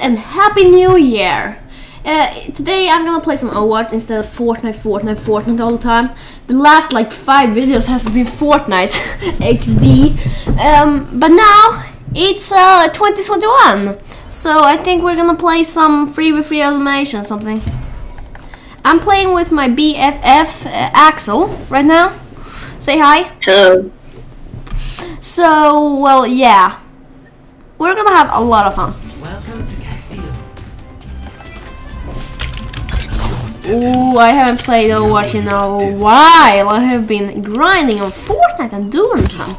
and Happy New Year! Uh, today I'm gonna play some Overwatch instead of Fortnite, Fortnite, Fortnite all the time. The last like five videos has been Fortnite XD, um, but now it's uh, 2021, so I think we're gonna play some free with free elimination or something. I'm playing with my BFF uh, Axel right now. Say hi. Hello. So well, yeah, we're gonna have a lot of fun. Ooh, I haven't played Overwatch in a while. I have been grinding on Fortnite and doing some.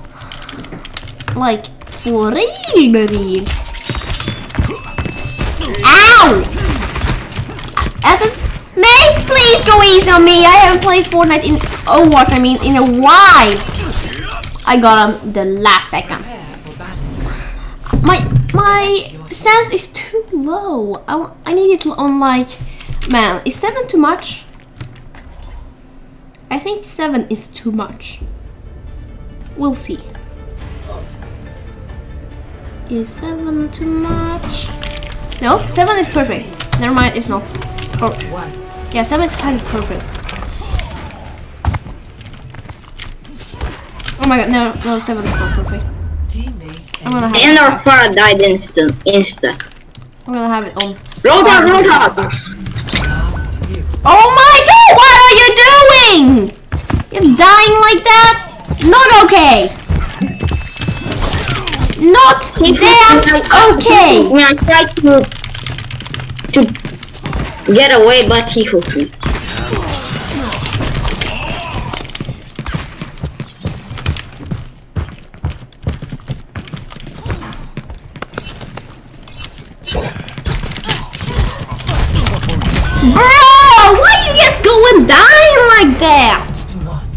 Like, for real, real. Ow! SS, May, please go easy on me. I haven't played Fortnite in Overwatch, I mean, in a while. I got him the last second. Prepare for battle. My my sense is too low. I, I need it on like, man, is seven too much? I think seven is too much. We'll see. Is seven too much? No, seven is perfect. Never mind, it's not. Or, One. yeah, seven is kind of perfect. Oh my god, no, no, seven is not perfect. I'm gonna have And it. our para died instant. Insta. I'm gonna have it on. Roll Roadhog! roll you. Oh my god, what are you doing? You're dying like that? Not okay. Not damn okay. I tried to to get away, but he hooked me. Dying like that? To one.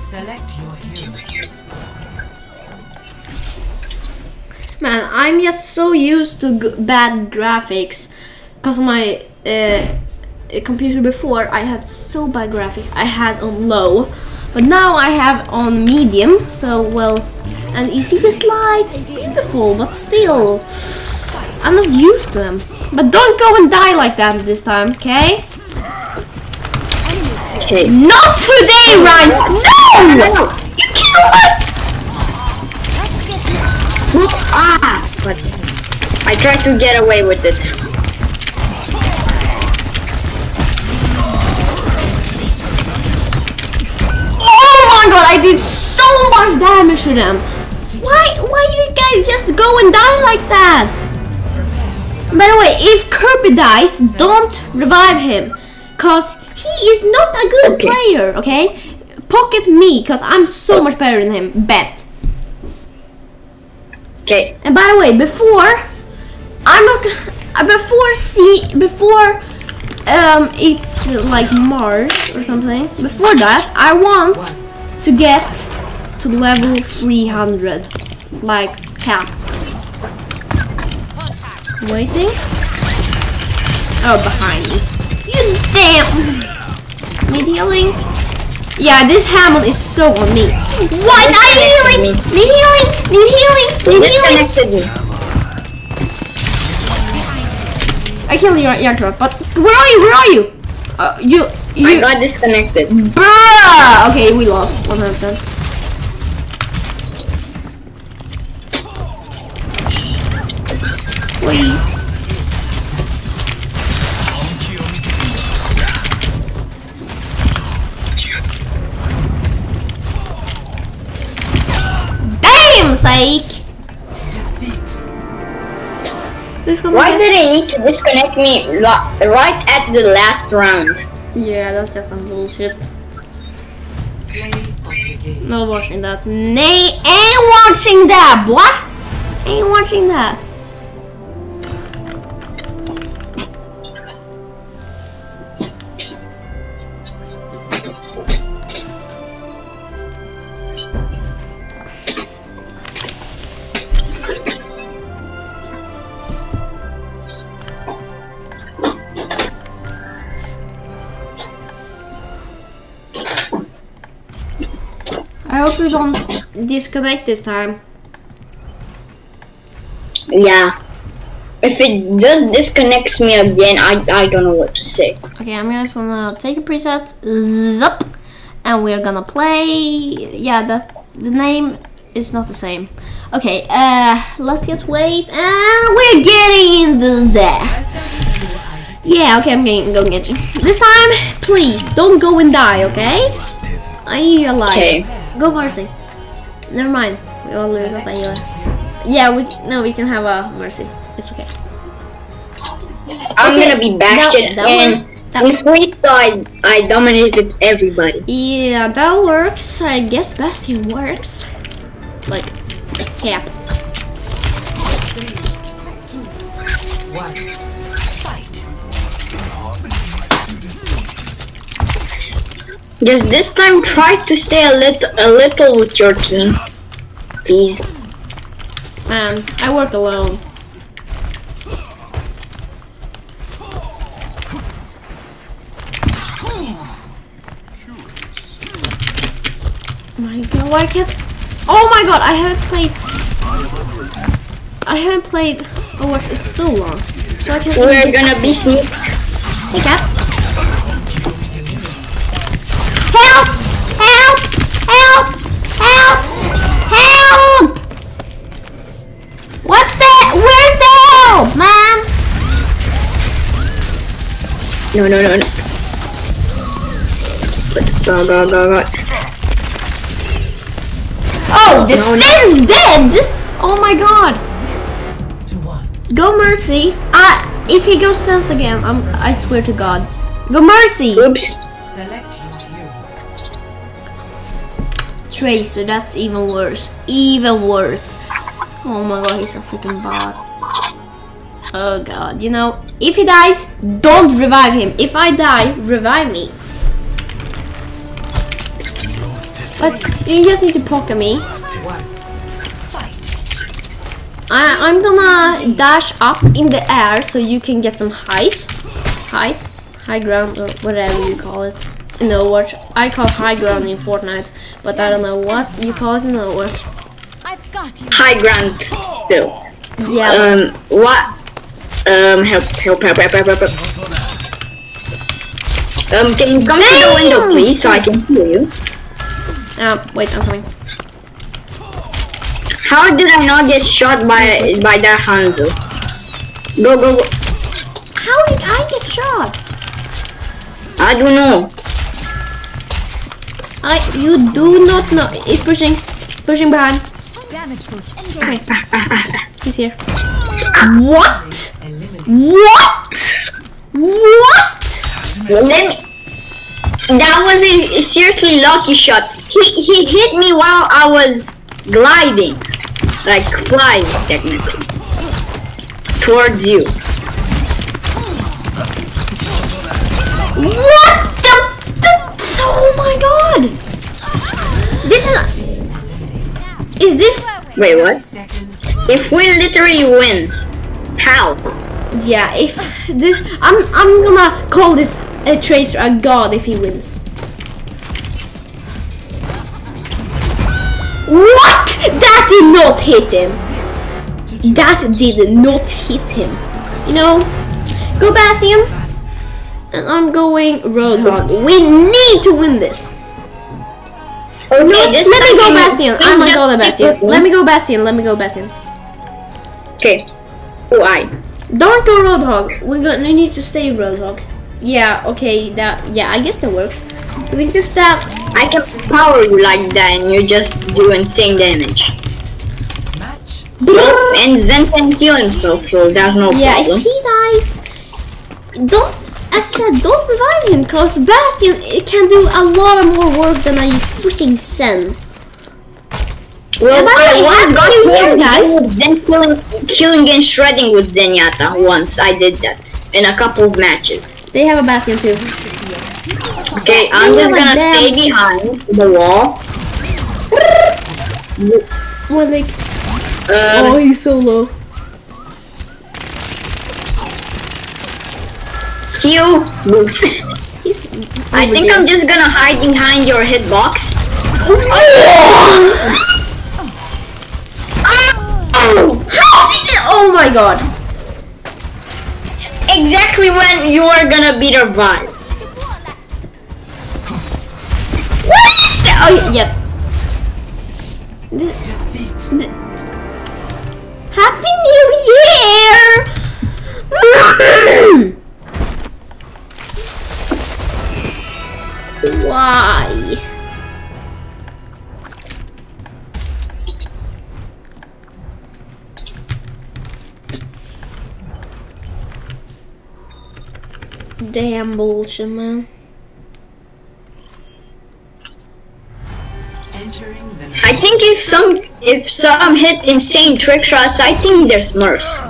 Select your hero. Man, I'm just so used to g- bad graphics because my uh, computer before I had so bad graphics. I had on low, but now I have on medium. So well, and you see this light is beautiful, but still, I'm not used to them. But don't go and die like that this time, okay? Okay. Not today, Ryan! No! You killed my Ah! But I tried to get away with it. Oh my god, I did so much damage to them. Why why you guys just go and die like that? By the way, if Kirby dies, don't revive him. Cause he is not a good Okay. player, okay? Pocket me, cause I'm so much better than him. Bet. Okay. And by the way, before I'm not uh, before see before um it's like Mars or something. Before that, I want to get to level 300 like cap. Waiting. Oh, behind me. You damn. Need healing? Yeah, this Hammond is so on me. What? I healing. Need healing. Need healing. Need healing. Disconnected me. I killed your Yartrot, but where are you? Where are you? Uh, you, I got disconnected. bruh! Okay, we lost 100%. Please. Damn, sake! Why did they need to disconnect me right at the last round? Yeah, that's just some bullshit. Play of the game. Not watching that. Nay, ain't watching that, boy. Ain't watching that. Disconnect this time. Yeah. If it just disconnects me again, I I don't know what to say. Okay, I'm just gonna take a preset, zup, and we're gonna play. Yeah, that the name is not the same. Okay, uh, let's just wait, and we're getting into there. Yeah, okay, I'm getting going to go get you. This time, please don't go and die, okay? I alive. Okay. Go mercy. Never mind. We all lose up anyway. Yeah, we no, we can have a mercy. It's okay. I'm Okay, gonna be Bastion, that- that and one- that- in free I I dominated everybody. Yeah, that works. I guess Bastion works. Like, cap. One. Just this time, try to stay a little a little with your team, please. Man, I work alone. My god, why can't... Oh my god, I haven't played... I haven't played Overwatch in so long. So I can't... We're gonna be sneak. Hey, Cap. Help! Help! Help! Help! Help! What's that? Where's the help, man? No, no, no, no. Go, go, go, go. Oh, the No, no. Sin's dead! Oh my god! To one. Go Mercy. Ah, if he goes Sense again, I'm, I swear to God. Go Mercy! Oops. Select Tracer, that's even worse. Even worse. Oh my god, he's a freaking bot. Oh god, you know, if he dies, don't revive him. If I die, revive me. But you just need to poke me. I, I'm gonna dash up in the air so you can get some height. Height? High ground, or whatever you call it. In Overwatch. I call high ground in Fortnite, but I don't know what you call it in Overwatch. I've got you. High ground still. Yeah. Um, what? Um, help, help, help, help, help, help. help. Um, can you come to the window, please, so I can hear you? Um, wait, I'm coming. How did I not get shot by by that Hanzo? Go, go, go. How did I get shot? I don't know. I you do not know. It's pushing, pushing behind. He's here. What? What? What? Let me. That was a seriously lucky shot. He he hit me while I was gliding, like flying technically, towards you. What? Oh my god! This is. Is this? Wait, what? If we literally win, how? Yeah. If this, I'm I'm gonna call this a tracer a god if he wins. What? That did not hit him. That did not hit him. You know, go Bastion. And I'm going Roadhog. We need to win this. Okay, No, this let me go Bastion. I'm gonna go Bastion. Let me go Bastion. Let me go Bastion. Okay. Oh, I. Don't go Roadhog. We're gonna need to stay Roadhog. Yeah. Okay. That. Yeah. I guess that works. We just stop. I can power you like that, and you just do insane damage. Match. And then can heal himself, so there's no Yeah. problem. If he dies, don't. As I said, don't revive him, cause Bastion it can do a lot of more work than a freaking Zen. Well, the I way, Happy got Year, guys. Then killing, killing and shredding with Zenyatta once. I did that in a couple of matches. They have a Bastion too. Okay, I'm Oh just gonna stay behind the wall. Well, like. Um, oh, he's so low. Boost. He's. I think. I'm just gonna hide behind your hitbox. Oh! How did it? Oh my god. Exactly when you are gonna beat her vibe. What is that? Oh, th- Happy New Year! Why? Damn bullshit, man. I think if some if some hit insane trick shots, I think there's Smurfs.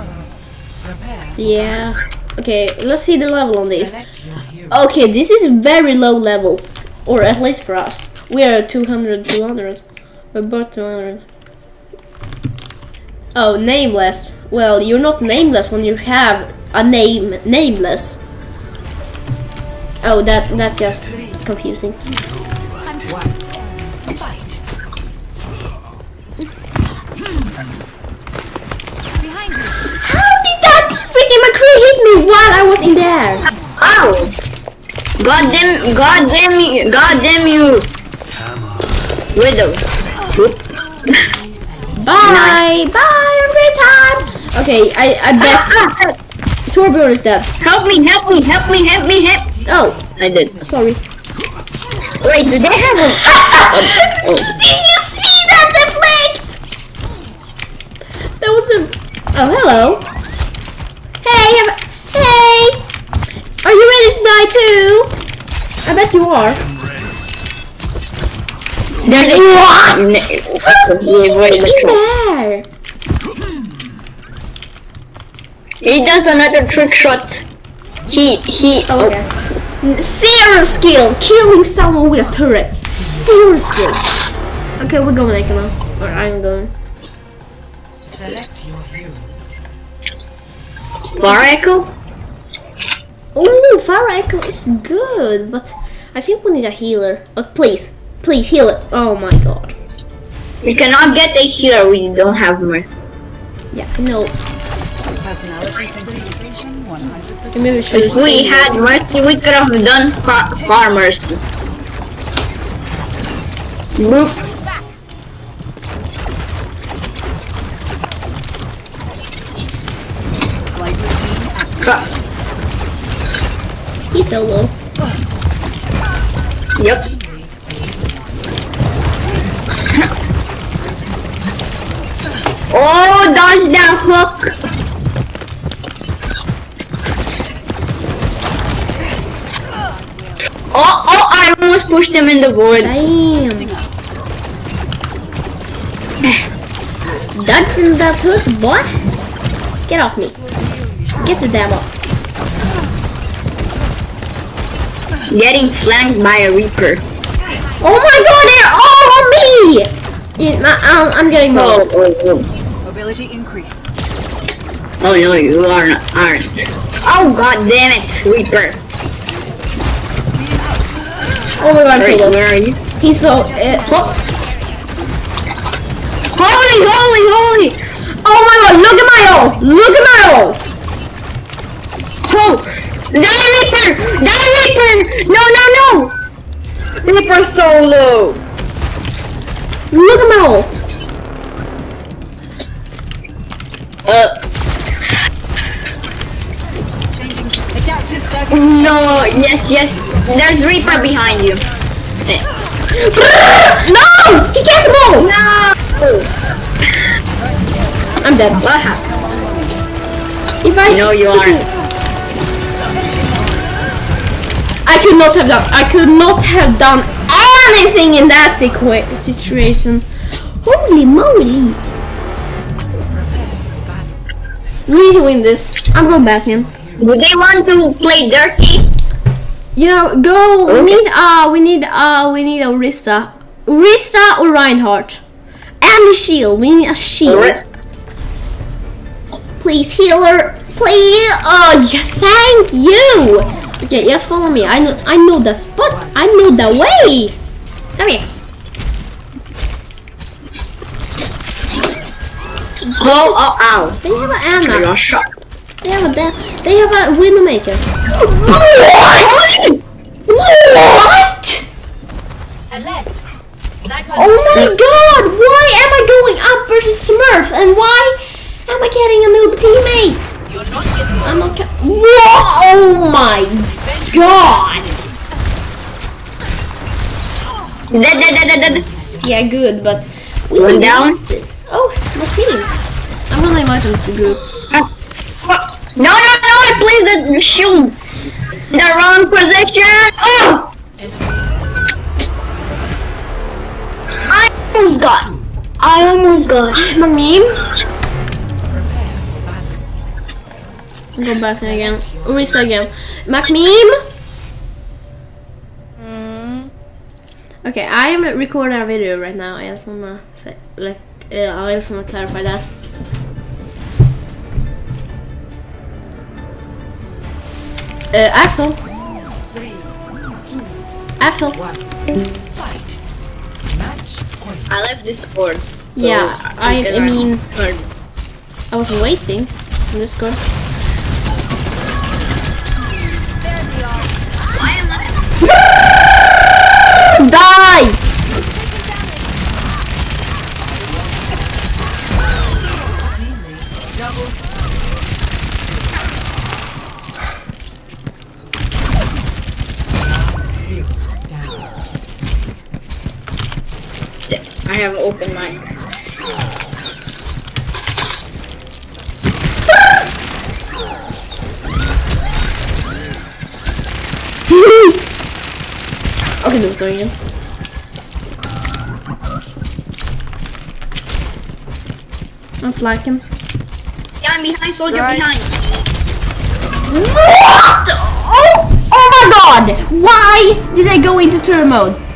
Yeah. Okay, let's see the level on this. Okay, this is very low level. Or at least for us. We are at 200, 200. We're both 200. Oh, nameless. Well, you're not nameless when you have a name nameless. Oh, that that's just confusing. How did that freaking McCree hit me while I was in there? Oh! God damn, God damn you, God damn you! Widow. Bye, bye, every time. Okay, I I bet ah, ah, ah. Torbjorn is dead. Help me, help me, help me, help me, help! Oh, I did. sorry. Wait, did they have a... oh. Did you see that deflect? That was a. Oh, hello. Hey, have- hey. Are you ready to die too? I bet you are. There's a... What? How did you get in there? He does another trick shot. He, he... Oh, oh. okay. Zero skill, killing someone with a turret. Zero skill. Okay, we're going like now. Or I'm going. Select your hero. Bar Echo? Oh, Fire Echo is good, but I think we need a healer. Oh, please, please heal it. Oh my god. We cannot get a healer, we don't have mercy. Yeah, I know. Personality synchronization 100%. Maybe we should If we had mercy, we could have done far, far mercy. Boop. Ca- He's so low. Yep. oh, dodge that hook. Oh, oh, I almost pushed him in the void. Damn. Dodging that hook, boy. Get off me. Get the damn off. Getting flanked by a reaper. Oh my god, they're all on me! Yeah, my- I'm, I'm getting Oh, oh, oh. Mobility increase. Oh no, you are not, aren't. Oh god damn it, Reaper. Oh my god, I'm Wait, low. where are you? He's low. Uh, oh. Holy, holy, holy! oh my god, look at my ult! Look at my ult! Oh! Die Reaper! Die Reaper! No, no, no! Reaper solo! Look at my ult! Uh, Changing adaptive circuit. no, yes, yes. There's Reaper behind you. No! He can't move! No! I'm dead. What happened? If I No, you aren't. I could not have done. I could not have done anything in that situation. Holy moly! We need to win this. I'm going back in. Would they want to play dirty? You know, go. We need uh, we need uh, we need a Rissa, Rissa or Reinhardt, and a shield. We need a shield. Please, healer. Please. Oh, yeah, thank you. Okay, yes, follow me. I know, I know the spot. I know the way. Come here. Oh, oh, ow. They have an Ana. You're. They have a death. They have a Widowmaker. What? What? Oh my god! Why am I going up versus Smurfs and why am I getting a noob teammate? You're not getting I'm not. Ca- Whoa! Oh my god! Dead, dead, dead, dead, dead. Yeah, good, but we One will down. lose this. Oh, my team. I'm gonna invite them to the group. Ah. No, no, no, I placed the shield in the wrong position. Oh! I almost got. I almost got. Magmeme. Go back again. Restart again. Magmeme. Okay, I am recording a video right now. I just wanna say, like, uh, I just wanna clarify that. Uh, Axel. Axel. fight. Match point. I left Discord. so Yeah, I, I mean, turn. I was waiting on Discord. Die! I have an open mic. Okay, no, going in. I'm flanking. Yeah, I'm behind. Soldier behind. What? Oh, oh my god! Why did I go into turn mode?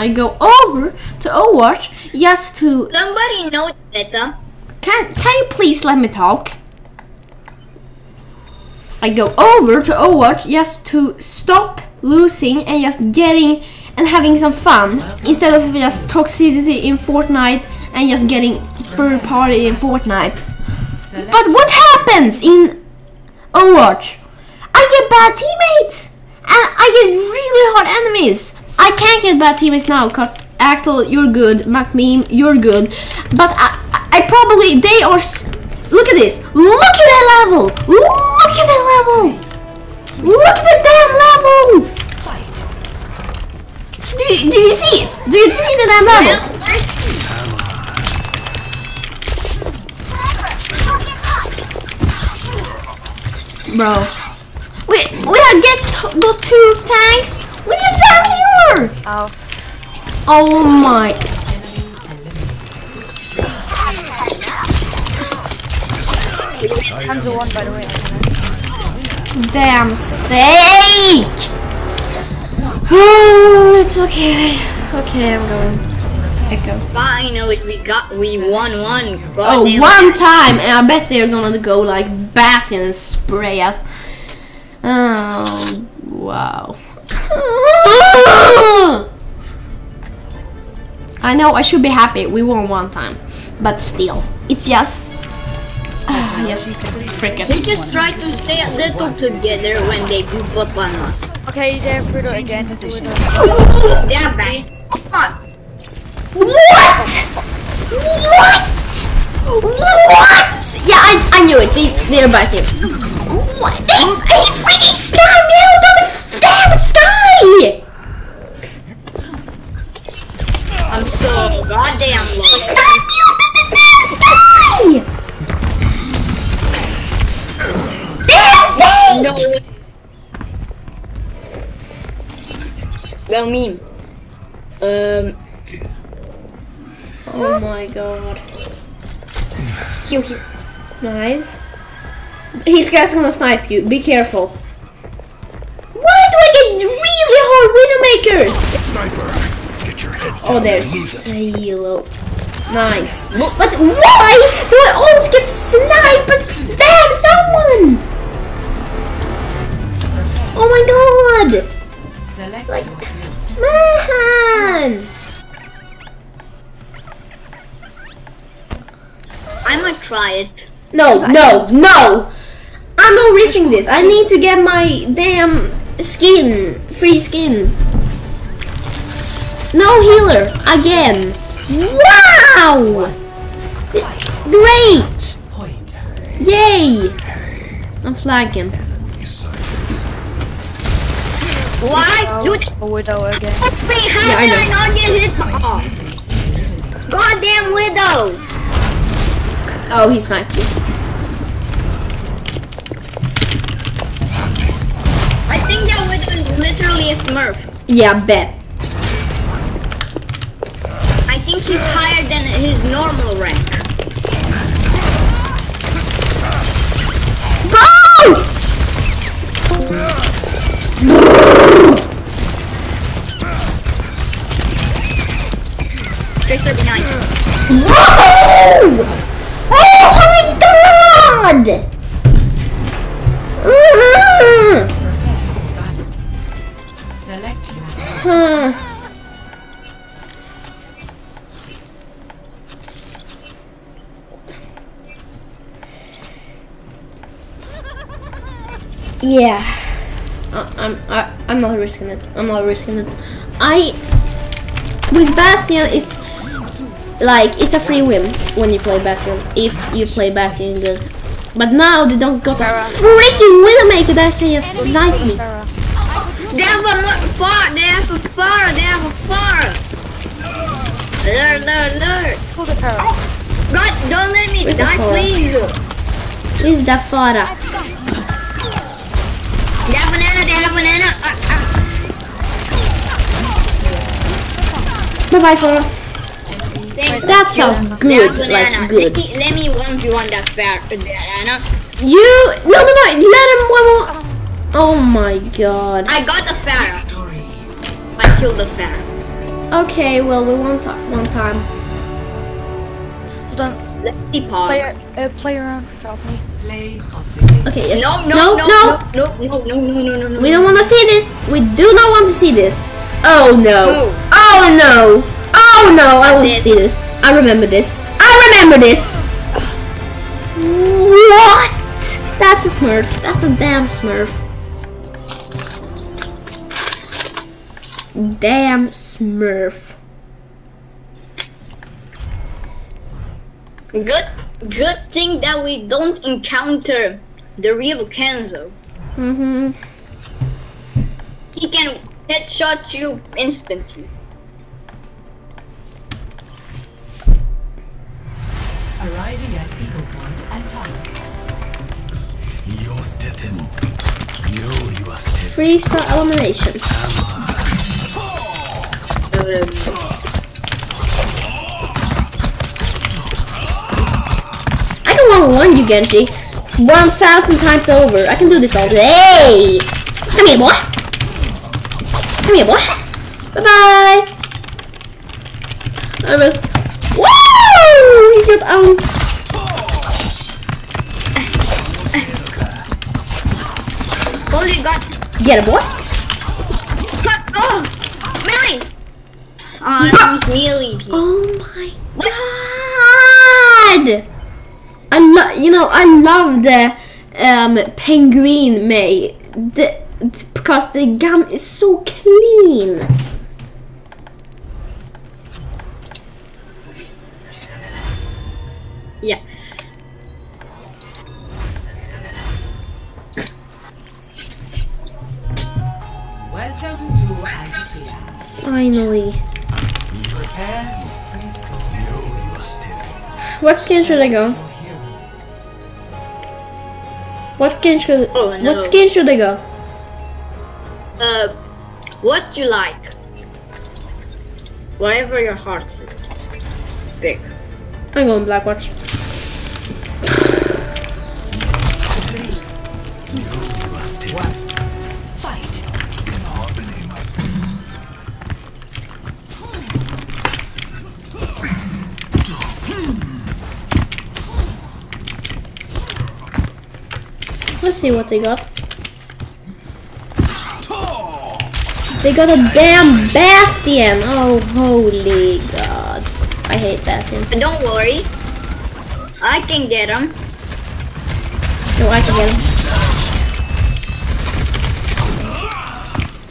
I go over to Overwatch just to Somebody knows better. can can you please let me talk? I go over to Overwatch just to stop losing and just getting and having some fun instead of just toxicity in Fortnite and just getting third party in Fortnite. But what happens in Overwatch? I get bad teammates and I get really hard enemies. I can't get bad teammates now because Axel, you're good. MacMeme, you're good. But I, I- probably they are. Look at this. Look at that level. Look at that level. Look at the damn level. fight. Do you, do you see it? Do you see the damn level? Bro. We we have get t- the two tanks. We need a damn healer. Ow. Oh my. Hands are one, by the way. Damn sake! Oh, it's okay. Okay, I'm going. Echo. Finally, we got, we won one. Oh, goddamn one time, and I bet they're gonna go like Bastion and spray us. Oh, wow. I know I should be happy we won one time, but still, it's just. Ah, yes, freaking. They just try to stay a little together when they group up on us. Okay, they're Pluto again. position. They back. Come on. What? What? What? Yeah, I, I knew it. They, they're biting. What? They, they freaking slammed me out of the damn sky! I'm so goddamn low. slammed me out of the damn sky! Damn! No. Well, meme. Um, Oh my god. heal, heal. Nice. He's guys gonna snipe you. Be careful. Why do I get really hard Widowmakers? Sniper, get your head Oh, there's Silo. Nice. But why do I always get snipers? Damn, someone! Oh my god! Select Like- Man! I might try it. No, no, no! I'm not risking this. I need to get my damn skin. Free skin. No healer. Again. Wow! Great! Yay! I'm flanking. Why? Dude, A widow again. wait, how Yeah, I did I, know. not get hit? Oh, goddamn widow! Oh, he sniped me. Literally a smurf. Yeah, bet. I think he's higher than his normal rank. Go! Tracer behind. Whoa! Oh my god! Uh-huh. Select Huh. Yeah, I, I'm I, I'm not risking it. I'm not risking it. I with Bastion, it's like it's a free win when you play Bastion if you play Bastion good. But now they don't got a freaking Widowmaker that can just snipe me. Sarah. They have a far. They have a far. They have a far. Lure, lure, lure. Pull the Sarah. God, don't let me Where's die, far? please. Is that Pharah? They have banana. They have banana. Ah, ah. Bye bye Pharah. Thank That you. felt They have good, banana. like good. Let me, let me one you on that fair. Banana. You no no no let him one more. Oh my god. I got the fair. victory. I killed the fair. Okay, well we won ti- one time. Hold on. Let's see, Paul. Player, uh, play around without me. Play of the game. Okay, yes. No, no, no, no. no, no, no, no, no, no, no. We don't want to see this. We do not want to see this. Oh no. No. Oh no. Oh no. I want to see this. I remember this. I remember this. What? That's a smurf. That's a damn smurf. Damn Smurf. Good, good thing that we don't encounter the real Kenzo. Mm-hmm. He can headshot you instantly. Arriving at Eagle Point at target. Freestyle elimination. I can level 1 you, Genji. 1,000 times over. I can do this all day. Come here, boy. Come here, boy. Bye-bye. I was... Woo! He got out. Um... Holy God. Get a boy. Oh, that was. Oh my god! I love, you know, I love the um, penguin May the, because the gun is so clean. Yeah. Welcome to Althea. Finally. What skin should I go? What skin should Oh, no. What skin should I go? Uh, what you like. Whatever your heart says. Big. I'm going Blackwatch. Let's see what they got. They got a damn Bastion! Oh, holy god. I hate Bastion. But don't worry. I can get him. No, I can get him.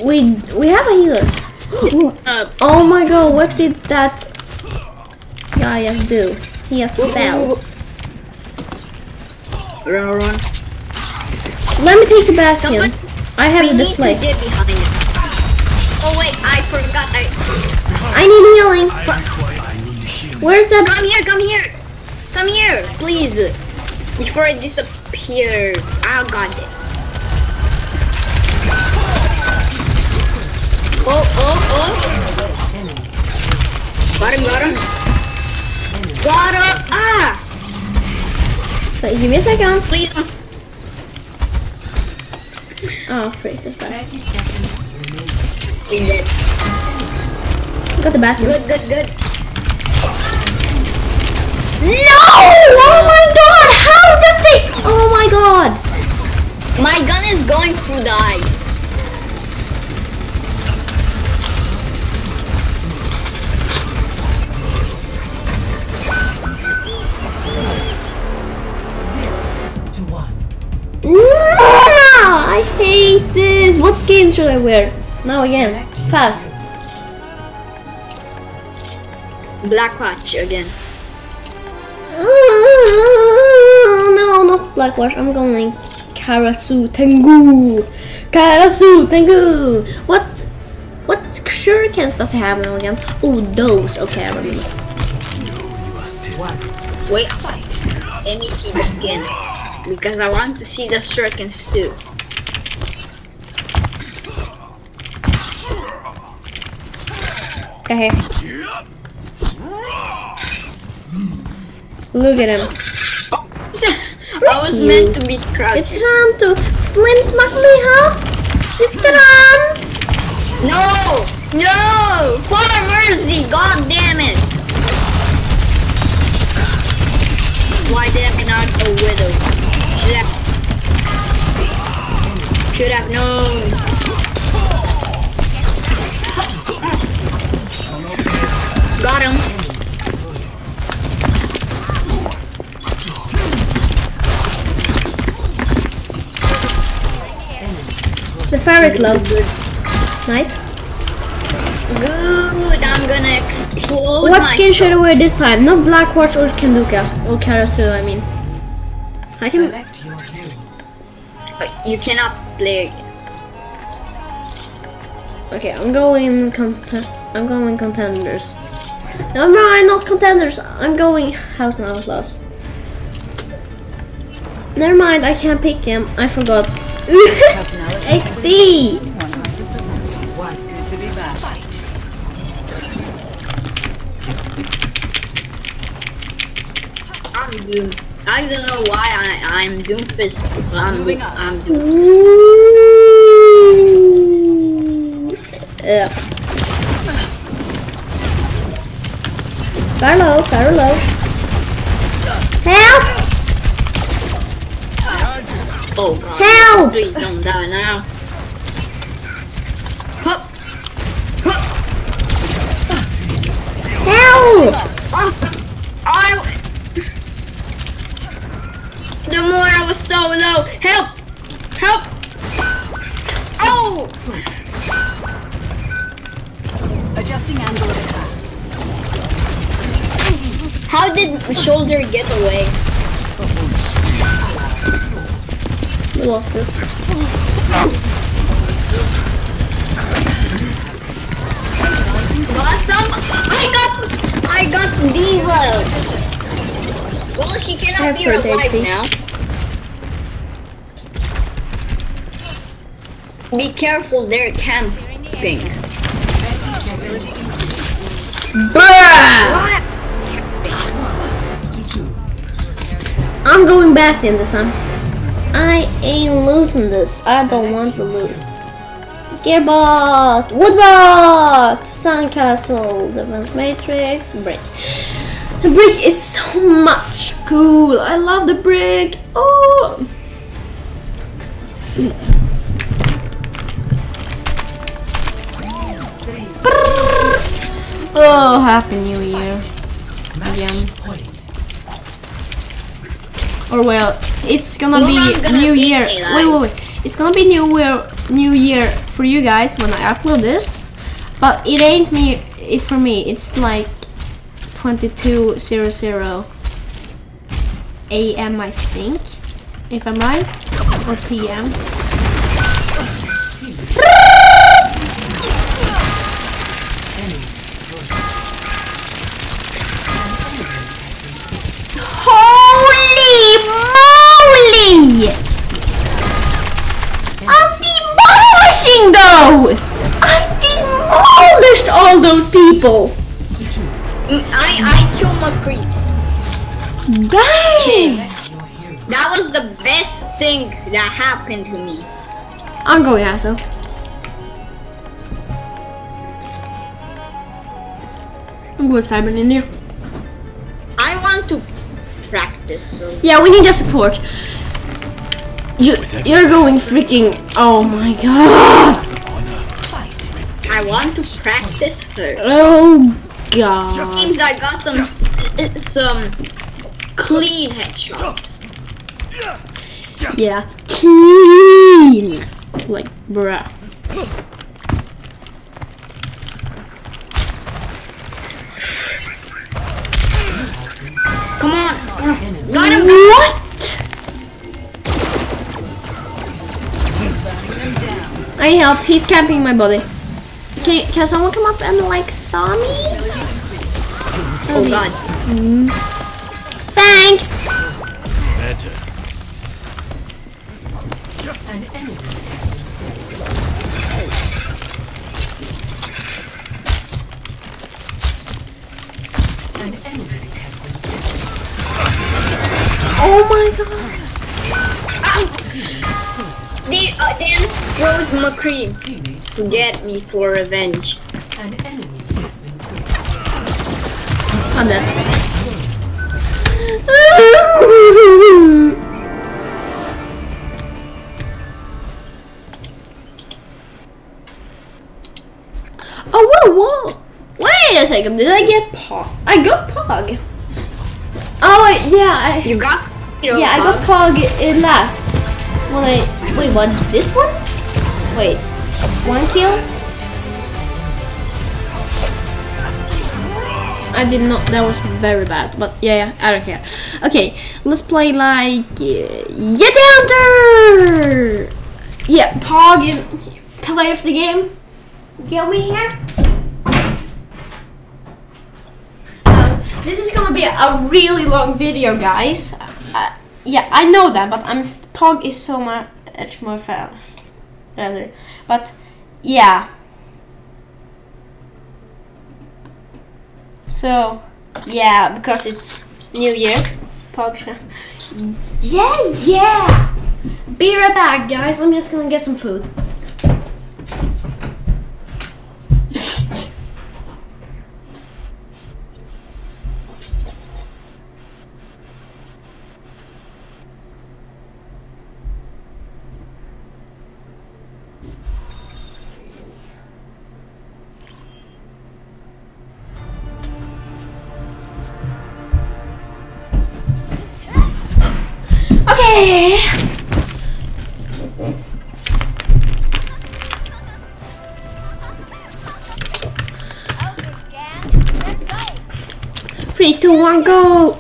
We we have a healer. Uh, Oh my god, what did that guy just do? He just fell. run, run. Let me take the Bastion. Someone- I have We the need to display. get behind it. Oh wait, I forgot. I I need healing. Where's that? come here, come here, come here, please. Before I disappear, I got it. Oh, oh, oh. Got him, got him. Got him. Ah, Wait, give me a second. please. Oh, freak, that's bad. 30 seconds. We did. Got the Bastion. Good, good, good. No! Oh my god! How does they? Oh my god! My gun is going through the ice. I hate this. What skin should I wear? Now again. Fast. Black watch again. No, not Black Watch. I'm going Karasu Tengu. Karasu Tengu. What? What shurikens does he have now again? Oh, those. Okay, I remember. Wait, let me see the skin. Because I want to see the shurikens too. Okay. Look at him. I was you. meant to be crouching. trying to flint knock me, huh? You're trying. No! No! For mercy! God damn it! Why did I not go widow? Should have known. Got him. The fire is low. Nice. Good. I'm gonna explode. What skin myself. should I wear this time? Not Black Watch or Kenduka. Or Karasu, I mean. I can. Select your hero. You cannot play. Okay, I'm going content. I'm going contenders. No, mind, not contenders. I'm going Houston Outlaws. Never mind, I can't pick him. I forgot. XD! One. Good to be back. Fight. I'm doomed. I don't know why I, I'm doomed, but I'm, Moving up. I'm doomed. Ooh. Yeah. Fire low, fire low. Help! Oh god. Help! Please don't die now. Hup. Hup. Help! I. The more I was so low. Help! Help! Oh! Adjusting angle of attack. How did shoulder get away? We lost this. Got some? I got. I got D.Va. Well, she cannot be short revived HP. now. Be careful, they're camping. Bruh! I'm going Bastion this time. I ain't losing this. I don't want to lose. Gearbot! Woodbot! Sandcastle! Defense Matrix! Brick. The brick is so much cool. I love the brick. Oh! Oh, happy new year again. Point. Or well, it's gonna Well, be gonna new be year. Wait, wait, wait. It's gonna be new year, new year for you guys when I upload this. But it ain't me. It for me. It's like 2200 a.m. I think, if I'm right, or p.m. those! I demolished all those people! I I killed McCree. Dang! That was the best thing that happened to me. I'm going Aso. I'm going Cyber Ninja. I want to practice. So. Yeah, we need your support. You, you're going freaking. Oh my god! Fight. I want to practice first. Oh god. Seems I got some some clean headshots. Yeah. Clean! Like, bruh. Come on, got him. What? I help. He's camping my body. Can, can someone come up and like saw me? Oh god. Thanks. Better. An enemy has been An enemy has been Oh my god. They uh, then rose McCree teammate. to get me for revenge. An enemy has been killed. I'm dead. oh whoa whoa! Wait a second. Did I get Pog? I got Pog. Oh wait, yeah. I, You got you know, Yeah, I got Pog uh, last. When I wait, what? This one? Wait, one kill. I did not. That was very bad. But yeah, yeah I don't care. Okay, let's play like uh, Yeti Hunter. Yeah, Pog in play of the game. Get me here. Uh, this is gonna be a really long video, guys. Uh, yeah, I know that, but I'm Pog is so much more fast. Rather, but yeah. So yeah, because it's New Year, Pog. Yeah, yeah. Be right back, guys. I'm just gonna get some food. One, go.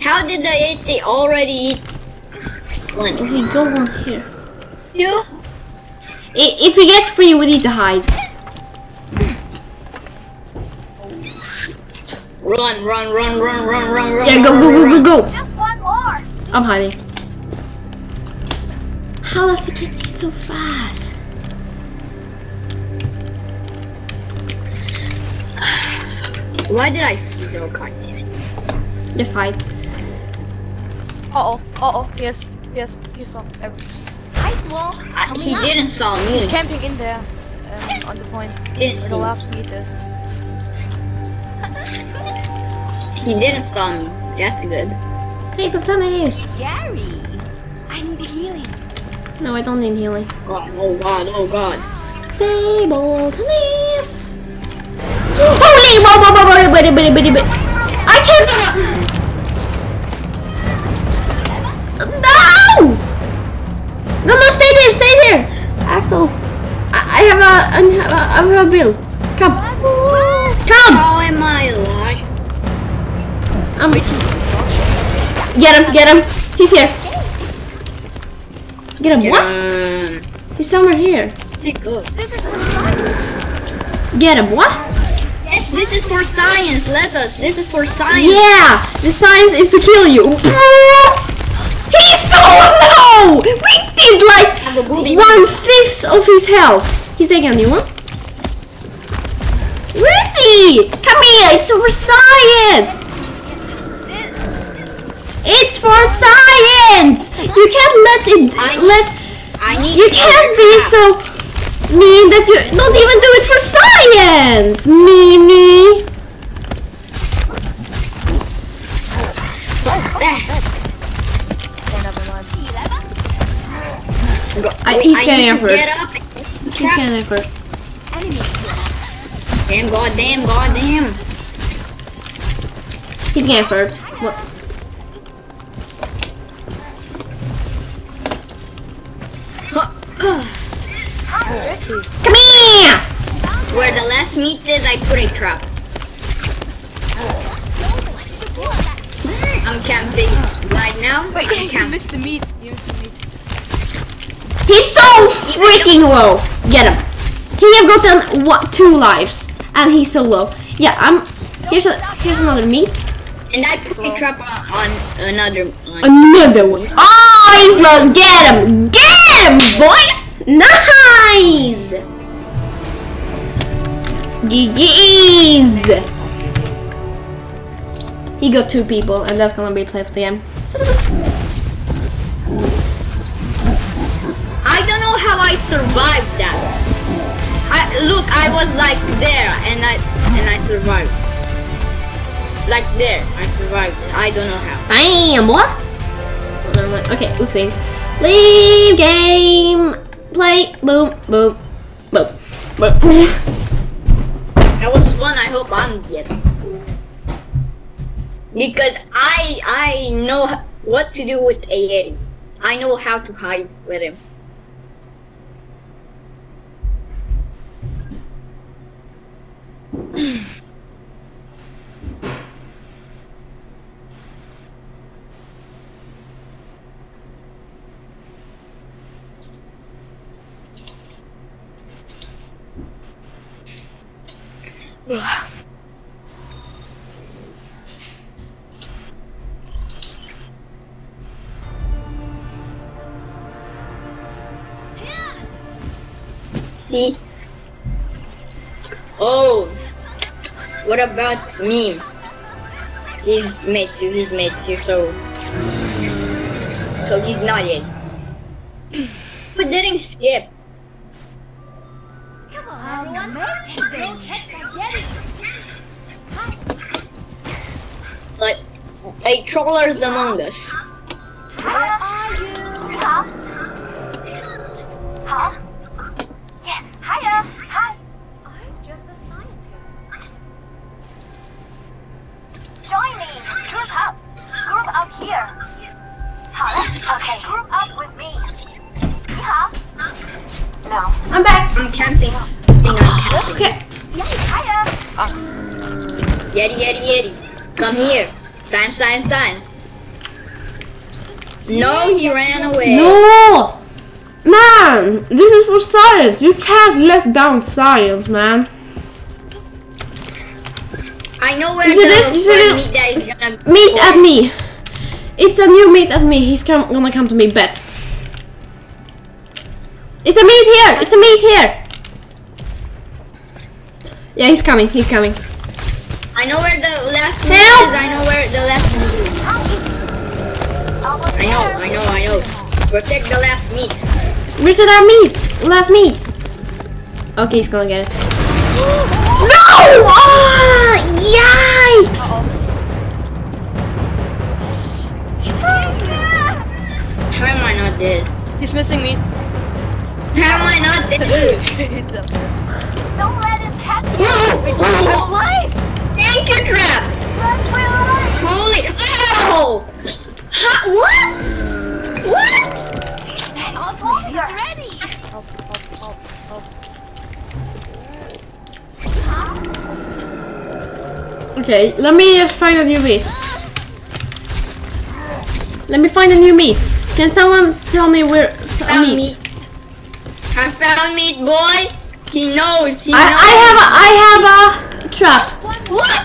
How did they eat? They already eat one. We go on here. You? If we get free, we need to hide. Run, run, run, run, run, run, run. Yeah, go, go, go, go, go. Just one more. I'm hiding. How does it get these so fast? Why did I freeze? Oh god. Just hide. Uh oh. Uh oh. Yes. Yes. He saw everything. Ice wall. I, he didn't saw me. He's camping in there. um, on the point Didn't where the last meters. He didn't stun me. That's good. Hey, Patanis! Gary, I need healing. No, I don't need healing. God, oh god, oh god. Table tennis! Holy! Whoa, whoa, whoa, whoa, wait, wait, wait, wait. I can't. No! No, no, stay there, stay there. Axel, I, I have a, I have a, I have a bill. Come, come. How am I alive? Um, get him, get him. He's here. Get him. What? He's somewhere here. Get him. What? Yes, this is for science. Let us. This is for science. Yeah, the science is to kill you. He's so low. We did like Have a booty. one fifth of his health. He's taking a new one. Where is he? Come here. It's for science. It's for science. You can't let it I- let. I need. You can't be crap. so mean that you don't even do it for science, Mimi. Okay, never mind. Go- I- he's I getting need to effort. Get up. He's getting effort. Damn, god damn, god damn. He's getting effort. What? Come here! Where the last meat is, I put a trap. I'm camping right now. Wait, I'm you camping. missed the meat. You missed the meat. He's so freaking low. Get him. He have gotten what, two lives, and he's so low. Yeah, I'm. Here's a here's another meat. And I put a trap on, on another. On. Another one. Oh, he's low. Get him. Get him, boys. Nice. GG's. He got two people, and that's gonna be play of the game. I don't know how I survived that. I look, I was like there, and I and I survived. Like there, I survived. I don't know how. Damn, what? Oh. Okay, we'll see. Leave game. Play. Boom, boom, boom, boom. That was fun. I hope I'm dead. Because I I know what to do with a Yeti. I know how to hide with him. See? Oh, what about me? He's made too. He's made too. So, so he's not yet. But didn't skip. Come on, everyone. Go catch that Yeti. Like a trollers among us. Where are you? Huh? Huh? Yes. Hiya. Hi. I'm just a scientist. Join me. Group up. Group up here. Huh? Okay. Group up with me. Yeah. No. I'm back. I'm camping. You know, I'm. Okay. Yes. Hiya. Yeti, Yeti, Yeti. Come here. Science, science, science. No, he ran away. No! Man, this is for science. You can't let down science, man. I know where You see the this? You see this? meat that is gonna Meet at me. It's a new meet at me. He's come, gonna come to me, bet. It's a meet here. It's a meet here. Yeah, he's coming. He's coming. I know where the last meat Help! is. I know where the last meat is. I know. I know, I know. Protect the last meat. Where's that meat? Last meat. Okay, he's gonna get it. no! Ah, yikes! How am I not dead? He's missing me. How am I not dead? It's up there. Don't let him catch you. Whoa! Alive! Anchor trap! Run for your life. Holy! Ow! Ha- what? What? I'll told He's ready! Help, help, help, help. Okay, let me just find a new meat. Let me find a new meat. Can someone tell me where s- a Found meat? meat. I found meat, boy. He knows. He I, knows. I have a I have a trap. What?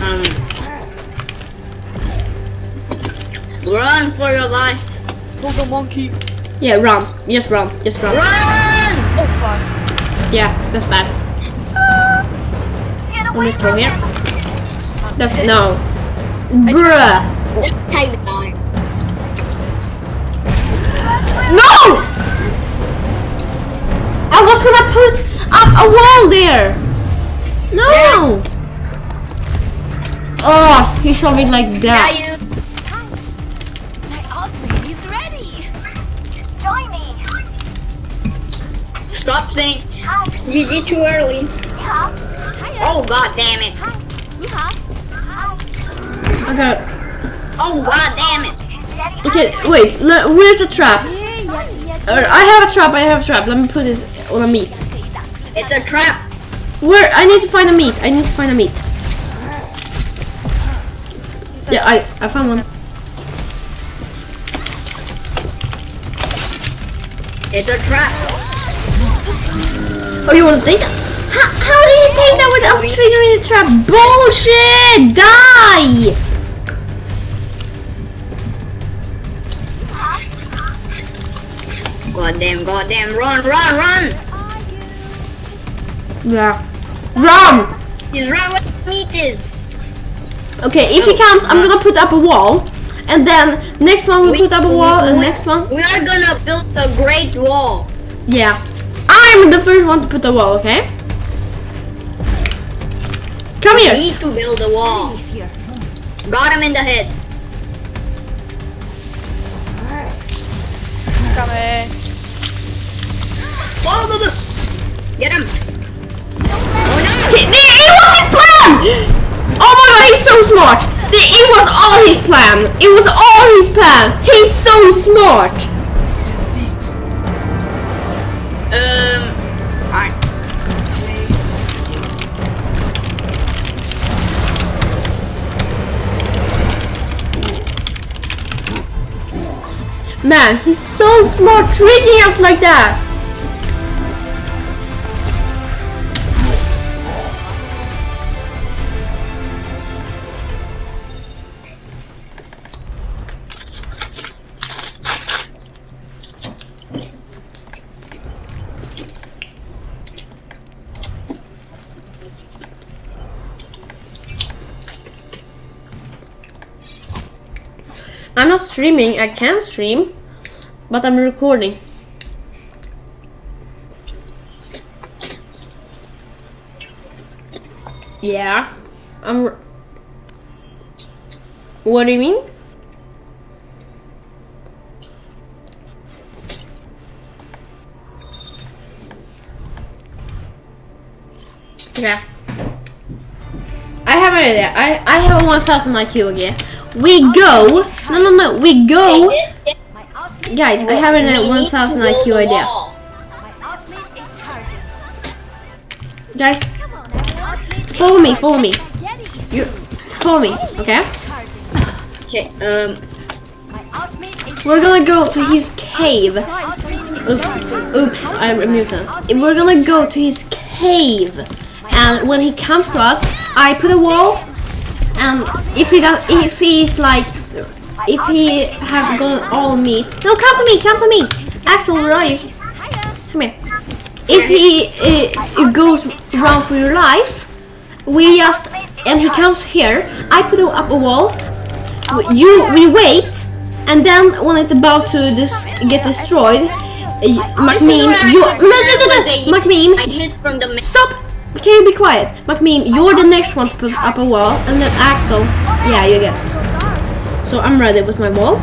Um. Run for your life. Pull the monkey. Yeah, run. Yes, run. Just run. Run! Oh fuck. Yeah, that's bad. Get Let away me just go here. That's no. Bruh. Was gonna put up a wall there. No. Oh, he shot me like Yeah, that. you. My ultimate is ready! Join me. Stop saying Hi. GG too early. Oh god damn it. Yeah. I got. Oh god damn it. Okay, wait. where's the trap? Uh, I have a trap. I have a trap. Let me put this on a meat. It's a trap. Where? I need to find a meat. I need to find a meat. Yeah, I I found one. It's a trap. Oh, you want to take that? How, how did you take that without triggering the trap? Bullshit! Die! God damn, god damn, run, run, run! Yeah. Run! He's right where the meat is. Okay, if he oh, comes, I'm uh, gonna put up a wall. And then next one we'll We- put up a wall, and next one. We are gonna build a great wall. Yeah. I'm the first one to put the wall, okay? Come We here. need to build a wall. He's here. Got him in the head. Coming. Get him. He- the- it was his plan! Oh my god, he's so smart! The- it was all his plan! It was all his plan! He's so smart! Um, alright. Man, he's so smart tricking us like that! Streaming, I can stream, but I'm recording. Yeah, I'm. What do you mean? Yeah. I have an idea. I, I have a 1000 IQ again. We go. No, no, no. We go. It- it- My ultimate, Guys, I have we an 1000 IQ idea. wall. my ultimate is charging. Guys, Come on, my ultimate is follow me, follow me. You follow me, okay? Okay, um, My ultimate is We're gonna go to his cave. My ultimate is Oops, oops, I'm a mutant. We're gonna go to his cave, and when he comes to us, I put a wall, and if he does, if he's like, if he have gotten all meat, no, come to me, come to me, Axel, where are you? Come here. If he uh, it goes around for your life, we just and he comes here. I put up a wall. You we wait, and then when it's about to get destroyed, uh, McMean, you no no no no, McMean, I hit from the middle. Stop! Can you be quiet? But McMean, you're the next one to put up a wall, and then Axel. Yeah, you get. So I'm ready with my wall.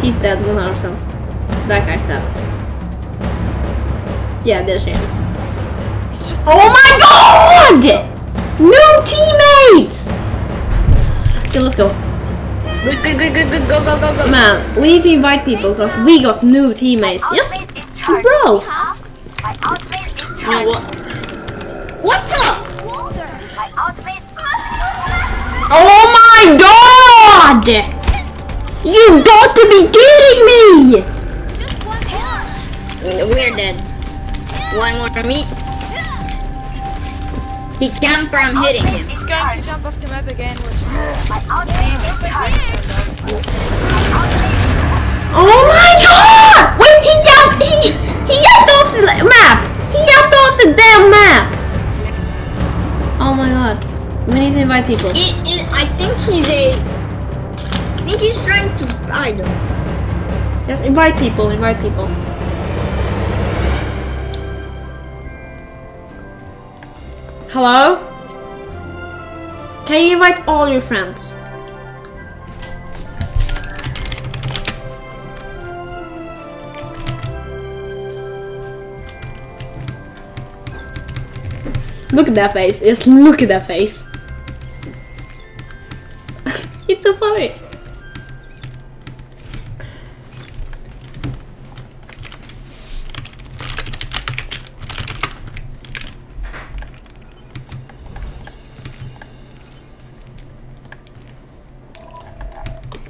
He's dead, 100%. That guy's dead. Yeah, there's him. Oh my god! No teammates! Okay, let's go. Good, good, good, good, good. Go, go, go, go. Man, we need to invite people because we got new teammates. Yes, Ultimate in charge. bro. Yeehaw. My ultimate in No, charge. what? What's up? Oh my god! You got to be kidding me! We're dead. One more for me. He camped where I'm hitting him. He's going to jump off the map again, which My ultimate in charge. Oh my god! Wait, he jumped! He he jumped off the map! He jumped off the damn map! Oh my god. We need to invite people. It, it, I think he's a. I think he's trying to. I don't. know. Just invite people, invite people. Hello? Can you invite all your friends? Look at that face. Just look at that face. it's so funny.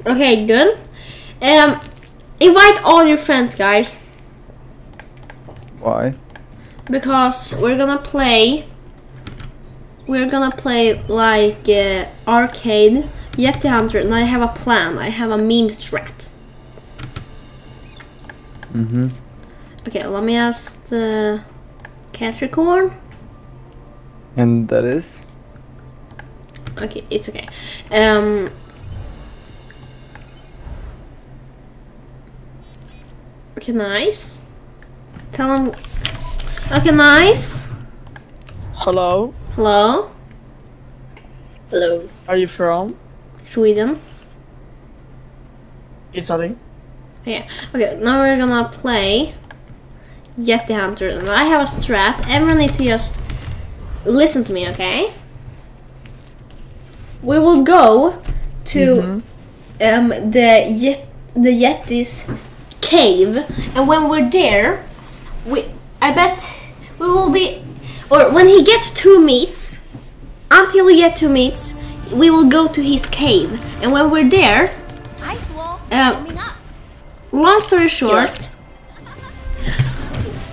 Okay, good. Um, invite all your friends, guys, Why? because we're gonna play. We're gonna play like uh, arcade Yeti Hunter, and I have a plan. I have a meme strat. Mm-hmm. Okay, let me ask the Capricorn. And that is? Okay, it's okay. Um. Okay, nice. Tell him. Okay, nice. Hello, Hello, Hello. are you from Sweden. It's Italy? Yeah. Okay, now we're gonna play Yeti Hunter, and I have a strat. Everyone need to just listen to me, okay? We will go to um the Yet the Yeti's cave, and when we're there, we I bet we will be, or when he gets two meats, until we get two meats, we will go to his cave, and when we're there, ice wall uh, long story short,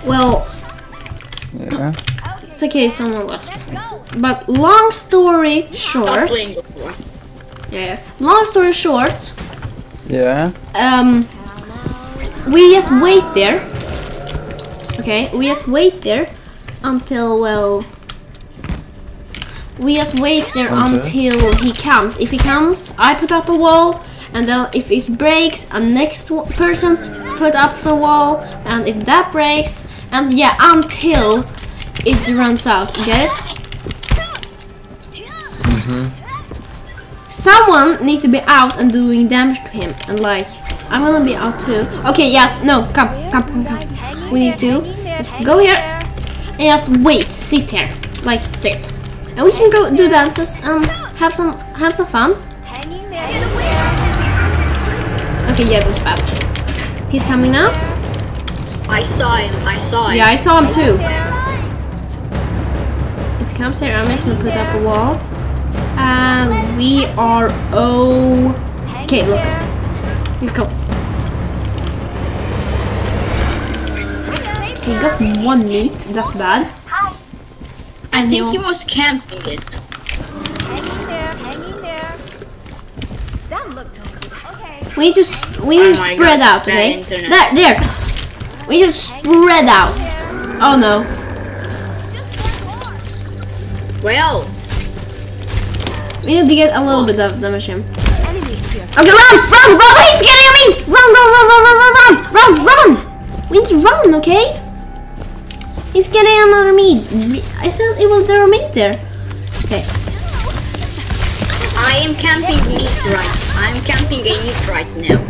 well, Yeah. it's okay, someone left. But long story short, yeah, long story short, Yeah. um, we just wait there. Okay, we just wait there until well, we just wait there Okay. until he comes. If he comes, I put up a wall, and then if it breaks, a next person put up the wall, and if that breaks, and yeah, until it runs out. Get it? Mm-hmm. Someone need to be out and doing damage to him, and like I'm gonna be out too. Okay, yes, no, come, come, come, come. We need to go here. And just wait, sit here, like sit, and we can go do dances and have some have some fun. Hanging there, hanging there. Okay, yeah, this is bad. He's coming now. I saw him. I saw him. Yeah, I saw him too. If he comes here, I'm just gonna put up a wall, and we are oh. Okay, let's go. Let's go. He got one meat. That's bad. Hi. And I think he he was camping it. Hanging there, hanging there. That looked. Okay. We need to s- we need to Oh my spread God, out, okay? internet. There, there. We need to spread out. Oh no. Well, We need to get a little bit of damage him. Okay, run, run, run! He's getting a meat! Run, run, run, run, run, run, run, run, run! We need to run, okay? He's getting another meat. Me- I thought it was there a meat there. Okay. I am camping meat right. I'm camping a meat right now.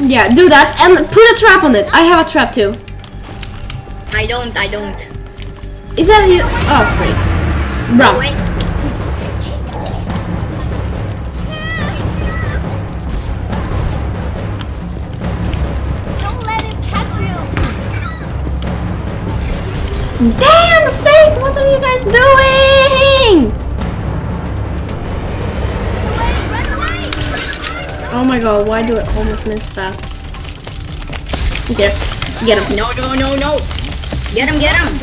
Yeah, do that and put a trap on it. I have a trap too. I don't. I don't. Is that you? Oh, freak. No Damn, sake! What are you guys doing? Away, run away. Oh my god, why do I almost miss that? He's there. Get him. No, no, no, no. Get him, get him.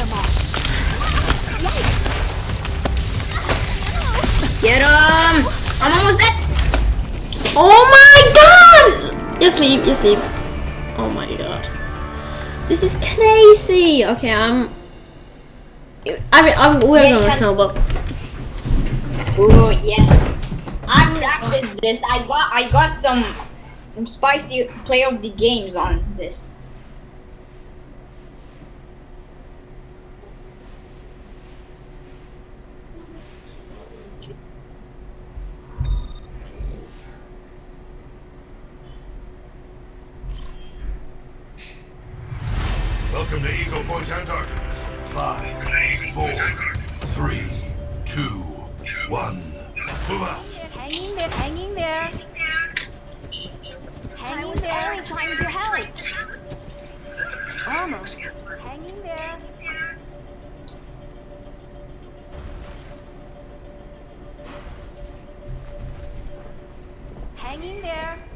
Get him. I'm almost dead. Oh my god! Just leave, just leave. Oh my god. This is crazy. Okay, I'm. I mean, I'm, we're Yeah, gonna snowball. Oh yes. I practiced this. I got I got some some spicy play of the games on this. Welcome to Ecopoint, Antarctica. Five, four, three, two, one. Move out. Hang in there, hang in there. Hang in there. only trying to help. Almost. Hang in there. Hang in there.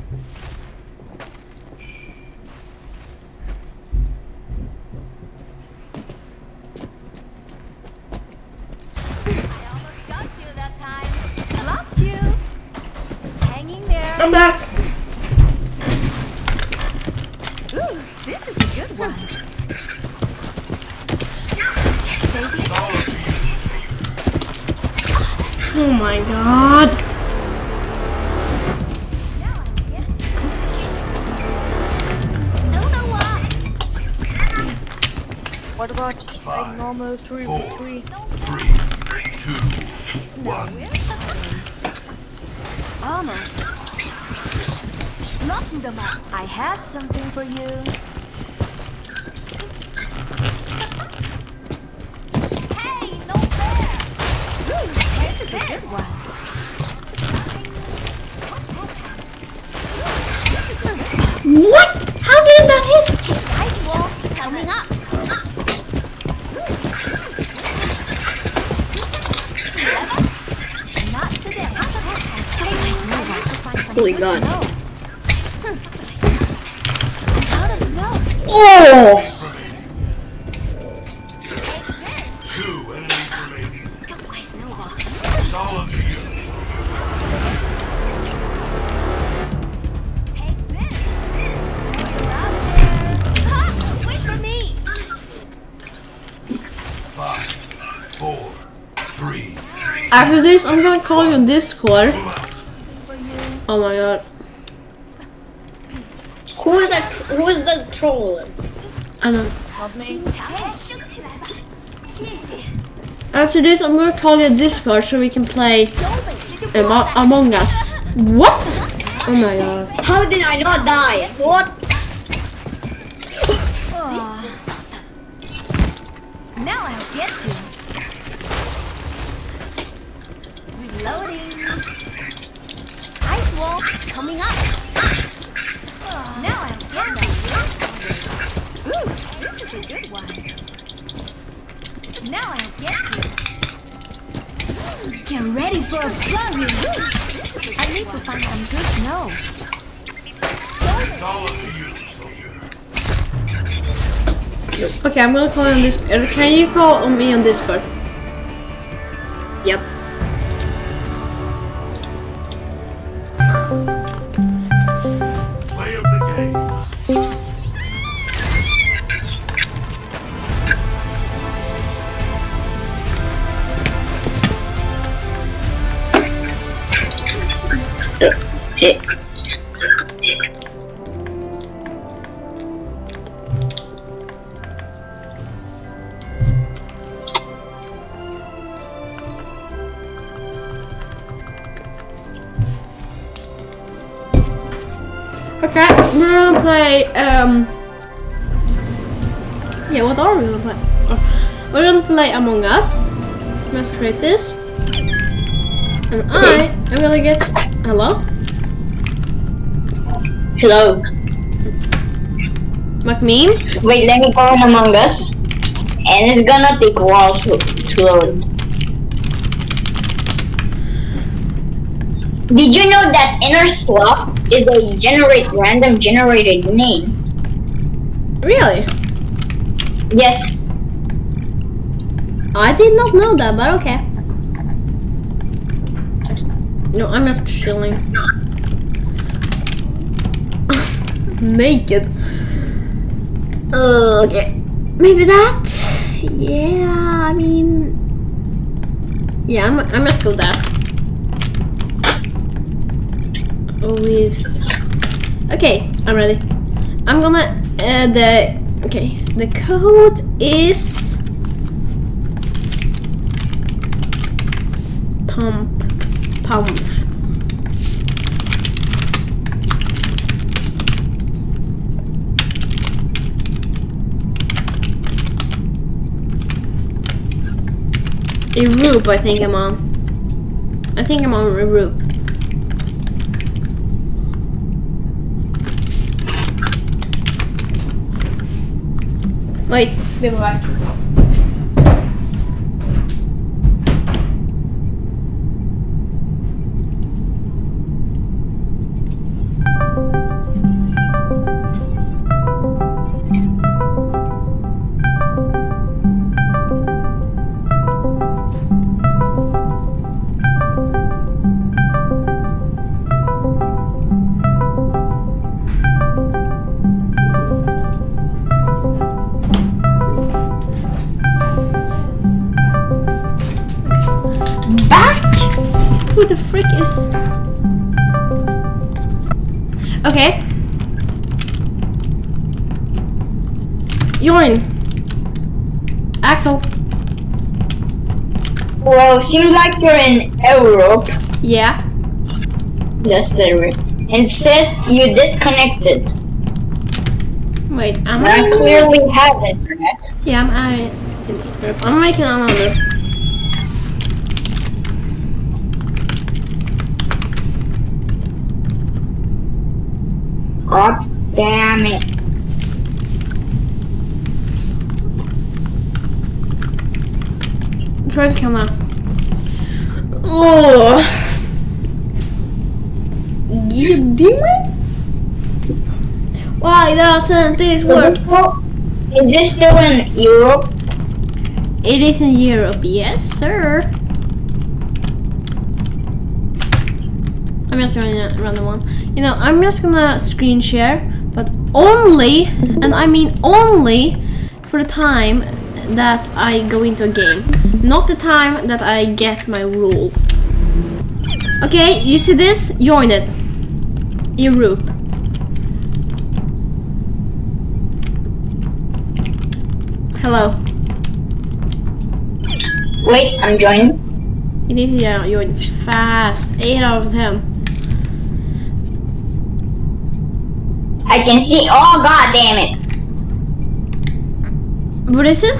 I'm back. Ooh, this is a good one. Oh my god. No, no, what? What about Five, a normal 3 four, three? three, two, one. Almost. Locking them up. I have something for you. Hey, no fair. Ooh, this is a good one. What? How did that hit? Ice wall coming up. Not today. Holy God. Out of snow. Oh! Two enemies remaining. Got my snowball. It's all up to you. Take this. You're out there. Ha! Wait for me. Five, four, three. After this, I'm gonna call you Discord. Oh my god. Who is that? Who is the troll? Me. After this, I'm gonna call you Discord so we can play Amo- Among Us. What? Oh my god. How did I not die? What? on. Can you call on me on Discord? Hello. McMean? Wait, let me go in Among Us. And it's gonna take a while to, to load. Did you know that inner swap is a generate random generated name? Really? Yes. I did not know that, but okay. No, I'm just chilling. Naked. Uh, okay. Maybe that? Yeah, I mean... Yeah, I'm, I'm just go that. With... Okay, I'm ready. I'm gonna... Uh, the... Okay, the code is... Pump. Pump. Europe, I think I'm on. I think I'm on Europe. Wait, be right back. Seems like you're in Europe. Yeah. Yes, sir. And it says you disconnected. Wait, am I? I clearly have internet. Yeah, I'm I. I'm making another. God damn it. Try to come now. Oh. You? Why doesn't this work? Is this still in Europe? It is in Europe, yes, sir. I'm just running a random one. You know, I'm just gonna screen share, but only, and I mean only, for the time that I go into a game, not the time that I get my rule. Okay, you see this? Join it. Europe. Hello. Wait, I'm joining. You need to yeah, join fast. 8 out of 10. I can see. Oh, god damn it. What is it?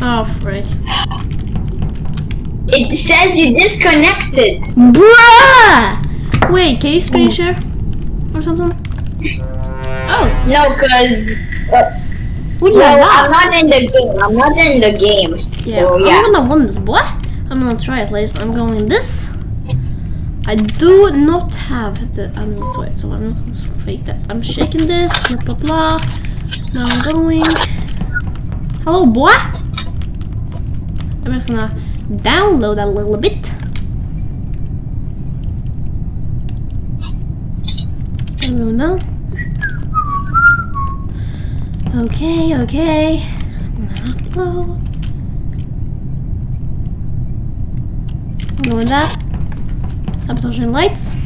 Oh, frick. It says you disconnected. Bruh! Wait, can you screen share? Or something? Oh, No, cause uh, ooh la no, la. I'm not in the game. I'm not in the game. Yeah, So yeah. I'm gonna win this, boy. I'm gonna try at least. I'm going this. I do not have the anime swipe, so I'm not gonna fake that. I'm shaking this, blah blah blah. Now I'm going. Hello, boy. I'm just gonna download a little bit. I'm going down. Okay, okay. I'm gonna upload. I'm going that. Sabotaging lights.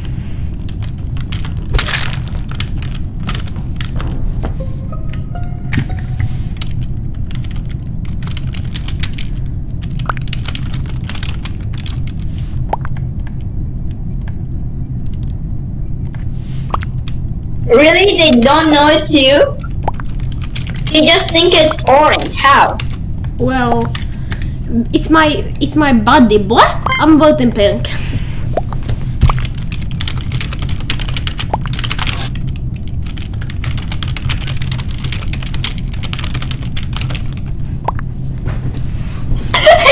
Really? They don't know it too? They just think it's orange. How? Well, it's my it's my buddy, boy. I'm voting pink.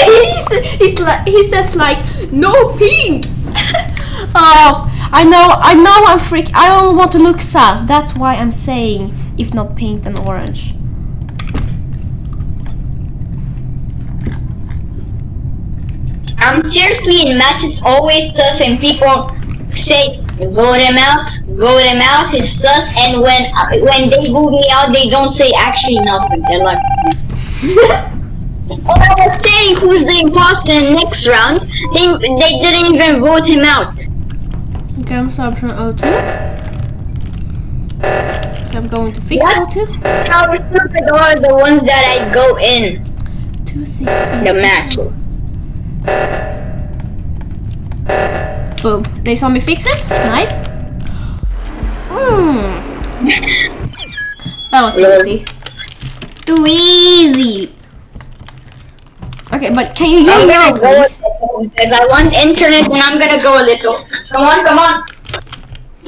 he's, he's like he says like no pink. oh, I know I know I'm freak. I don't want to look sus. That's why I'm saying if not pink then orange. I'm seriously in matches always sus and people say vote him out, vote him out, he's sus and when uh, when they vote me out they don't say actually nothing. They're like I was saying who's the imposter in next round. They, they didn't even vote him out. Okay, I'm option O2. Okay, I'm going to fix What? O2. How stupid are the ones that I go in Two, six, the match? Boom. They saw me fix it. Nice. Hmm. that was too easy. Too easy. Okay, but can you I'm join now, please? because I want internet and I'm gonna go a little. Come on, come on.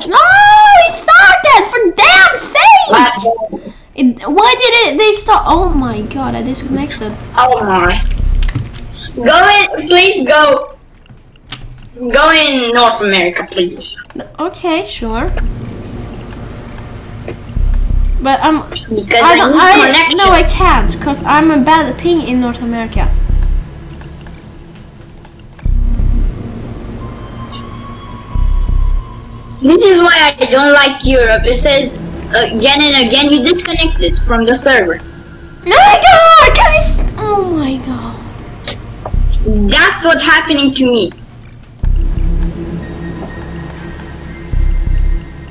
No, it started. For damn sake! It, why did it? They stop. Oh my god! I disconnected. Oh my. Go in, please go. Go in North America, please. Okay, sure. But I'm. Because I I, I, no, I can't because I'm a bad ping in North America. This is why I don't like Europe. It says uh, again and again you disconnected from the server. Oh my god! Can s- Oh my god. That's what's happening to me.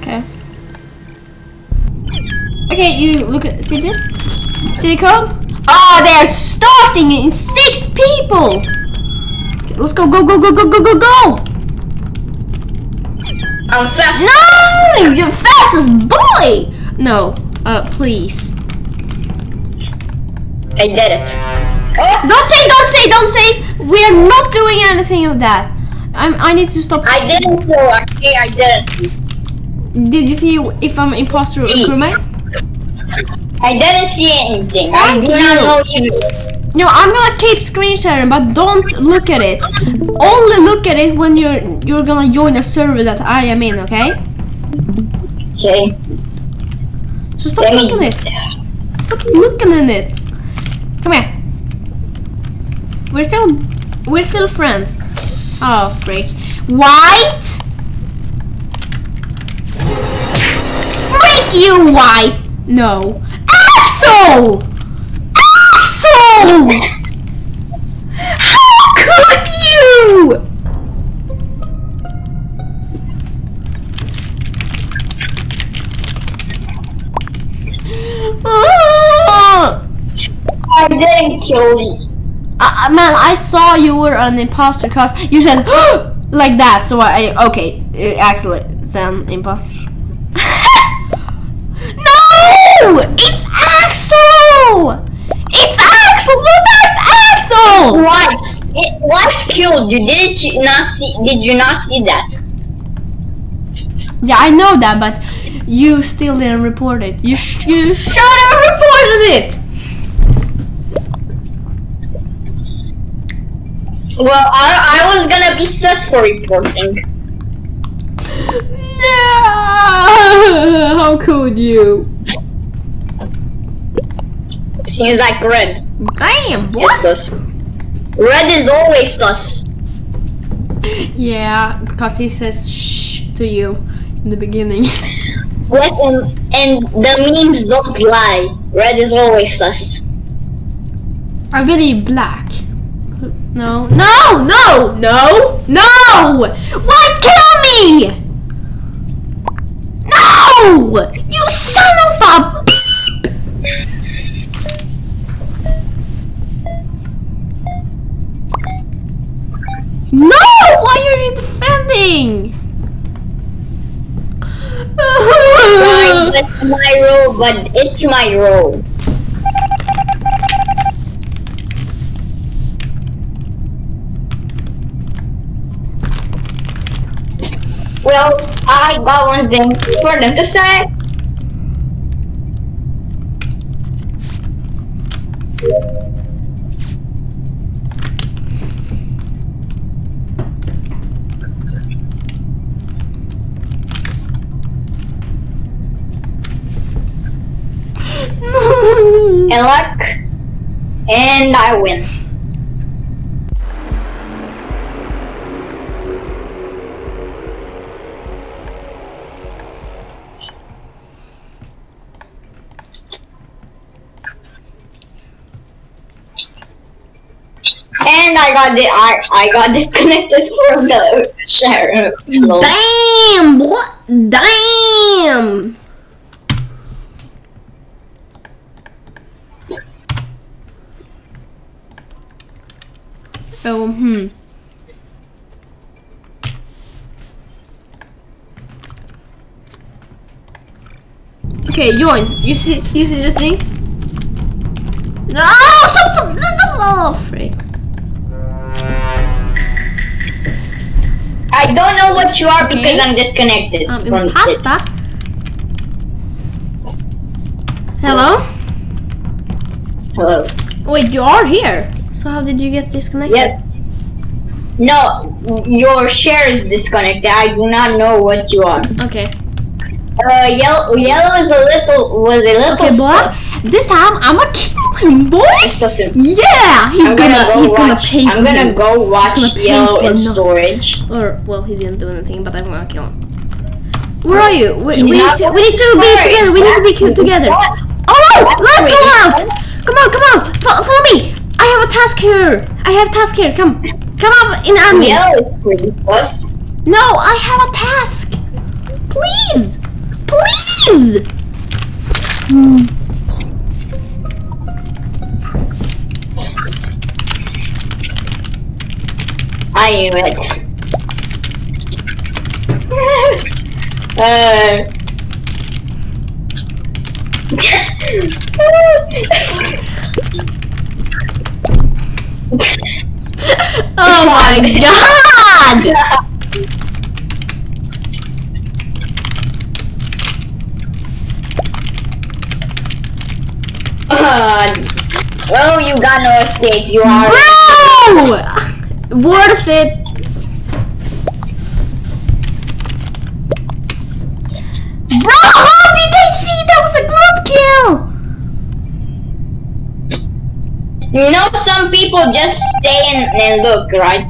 Okay. Okay, you look at. See this? See the code? Oh, they're starting in six people. Okay, let's go! Go! Go! Go! Go! Go! Go! Go! I'm fast. No! You're fastest boy! No, uh, please. I did it. Oh, Don't say, don't say, don't say! We're not doing anything of that. I'm, I need to stop. I didn't so okay, I didn't. Did you see if I'm imposter or crewmate? I didn't see anything. I Thank do you. not know you. No, I'm gonna keep screen sharing, but don't look at it. Only look at it when you're you're gonna join a server that I am in, okay? Okay. So stop Let looking at it. Stop looking at it. Come here. We're still we're still friends. Oh freak. White. Freak you, white. No. Axel. Axel. How could you? Ah! I didn't kill you. Uh, man, I saw you were an imposter because you said like that. So I okay, uh, Axel is an imposter. no, it's Axel. Axel. Look, Axel. What? It, what killed you? Did you not see? Did you not see that? Yeah, I know that, but you still didn't report it. You sh- you should have reported it. Well, I, I was gonna be sus for reporting. No, how could you? Seems like red Damn, boy. sus. Red is always sus. Yeah, because he says shh to you in the beginning. Yes, and, and the memes don't lie. Red is always sus. I believe black. No, no, no, no, no! What? Kill me! No! You son of a beep! No! Why are you defending? Trying that's my role, but it's my role. Well, I got one thing for them to say. And luck, and I win. And I got the I, I got disconnected from the share. Damn! What? Damn! Oh, hmm. Okay, join. You see, you see the thing? No! Stop! stop no, no, oh, freak. I don't know what you are because I'm disconnected Um, from it. pasta. Hello? Hello. Wait, you are here. So how did you get disconnected? Yep. No, your share is disconnected. I do not know what you are. Okay. Uh, yellow, yellow is a little was a little Okay, boy. sus. This time I'm gonna kill him, boy. Yeah, he's I'm gonna, go he's gonna watch, pay for I'm gonna him. go watch gonna pay yellow in storage. Or well, he didn't do anything, but I'm gonna kill him. Where are you? We, we need to, we need to be together. We need to be That's- together. Oh, let's go out. Come on, come on. Fo- follow me. I have a task here. I have a task here. Come, come up in. Yellow is. No, I have a task. Please, please. I knew it. uh. Oh my god. Uh, well, you got no escape. You are. Bro! Worth it. Bro, how did they see that was a group kill? You know, some people just stay and, and look, right?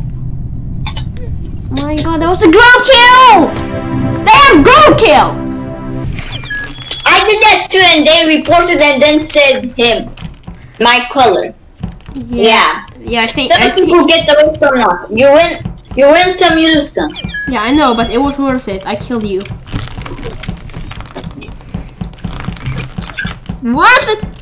Oh my god, that was a group kill! Damn, group kill! I did that too, and they reported and then said him, my color. Yeah. Yeah, I think, Some I people think, get away from us. You win. You win some, you lose some. yeah, I know, but it was worth it. I killed you. Worth it!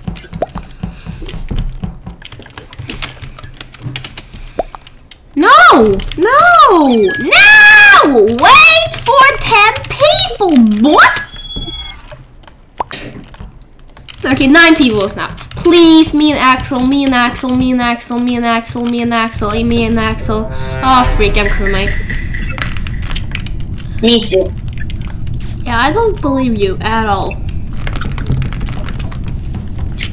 No! No! No! Wait for 10 people! What? Okay, 9 people now. Please, me and Axel, me and Axel, me and Axel, me and Axel, me and Axel, me and Axel. Oh, freak, I'm crewmate. Me too. Yeah, I don't believe you at all.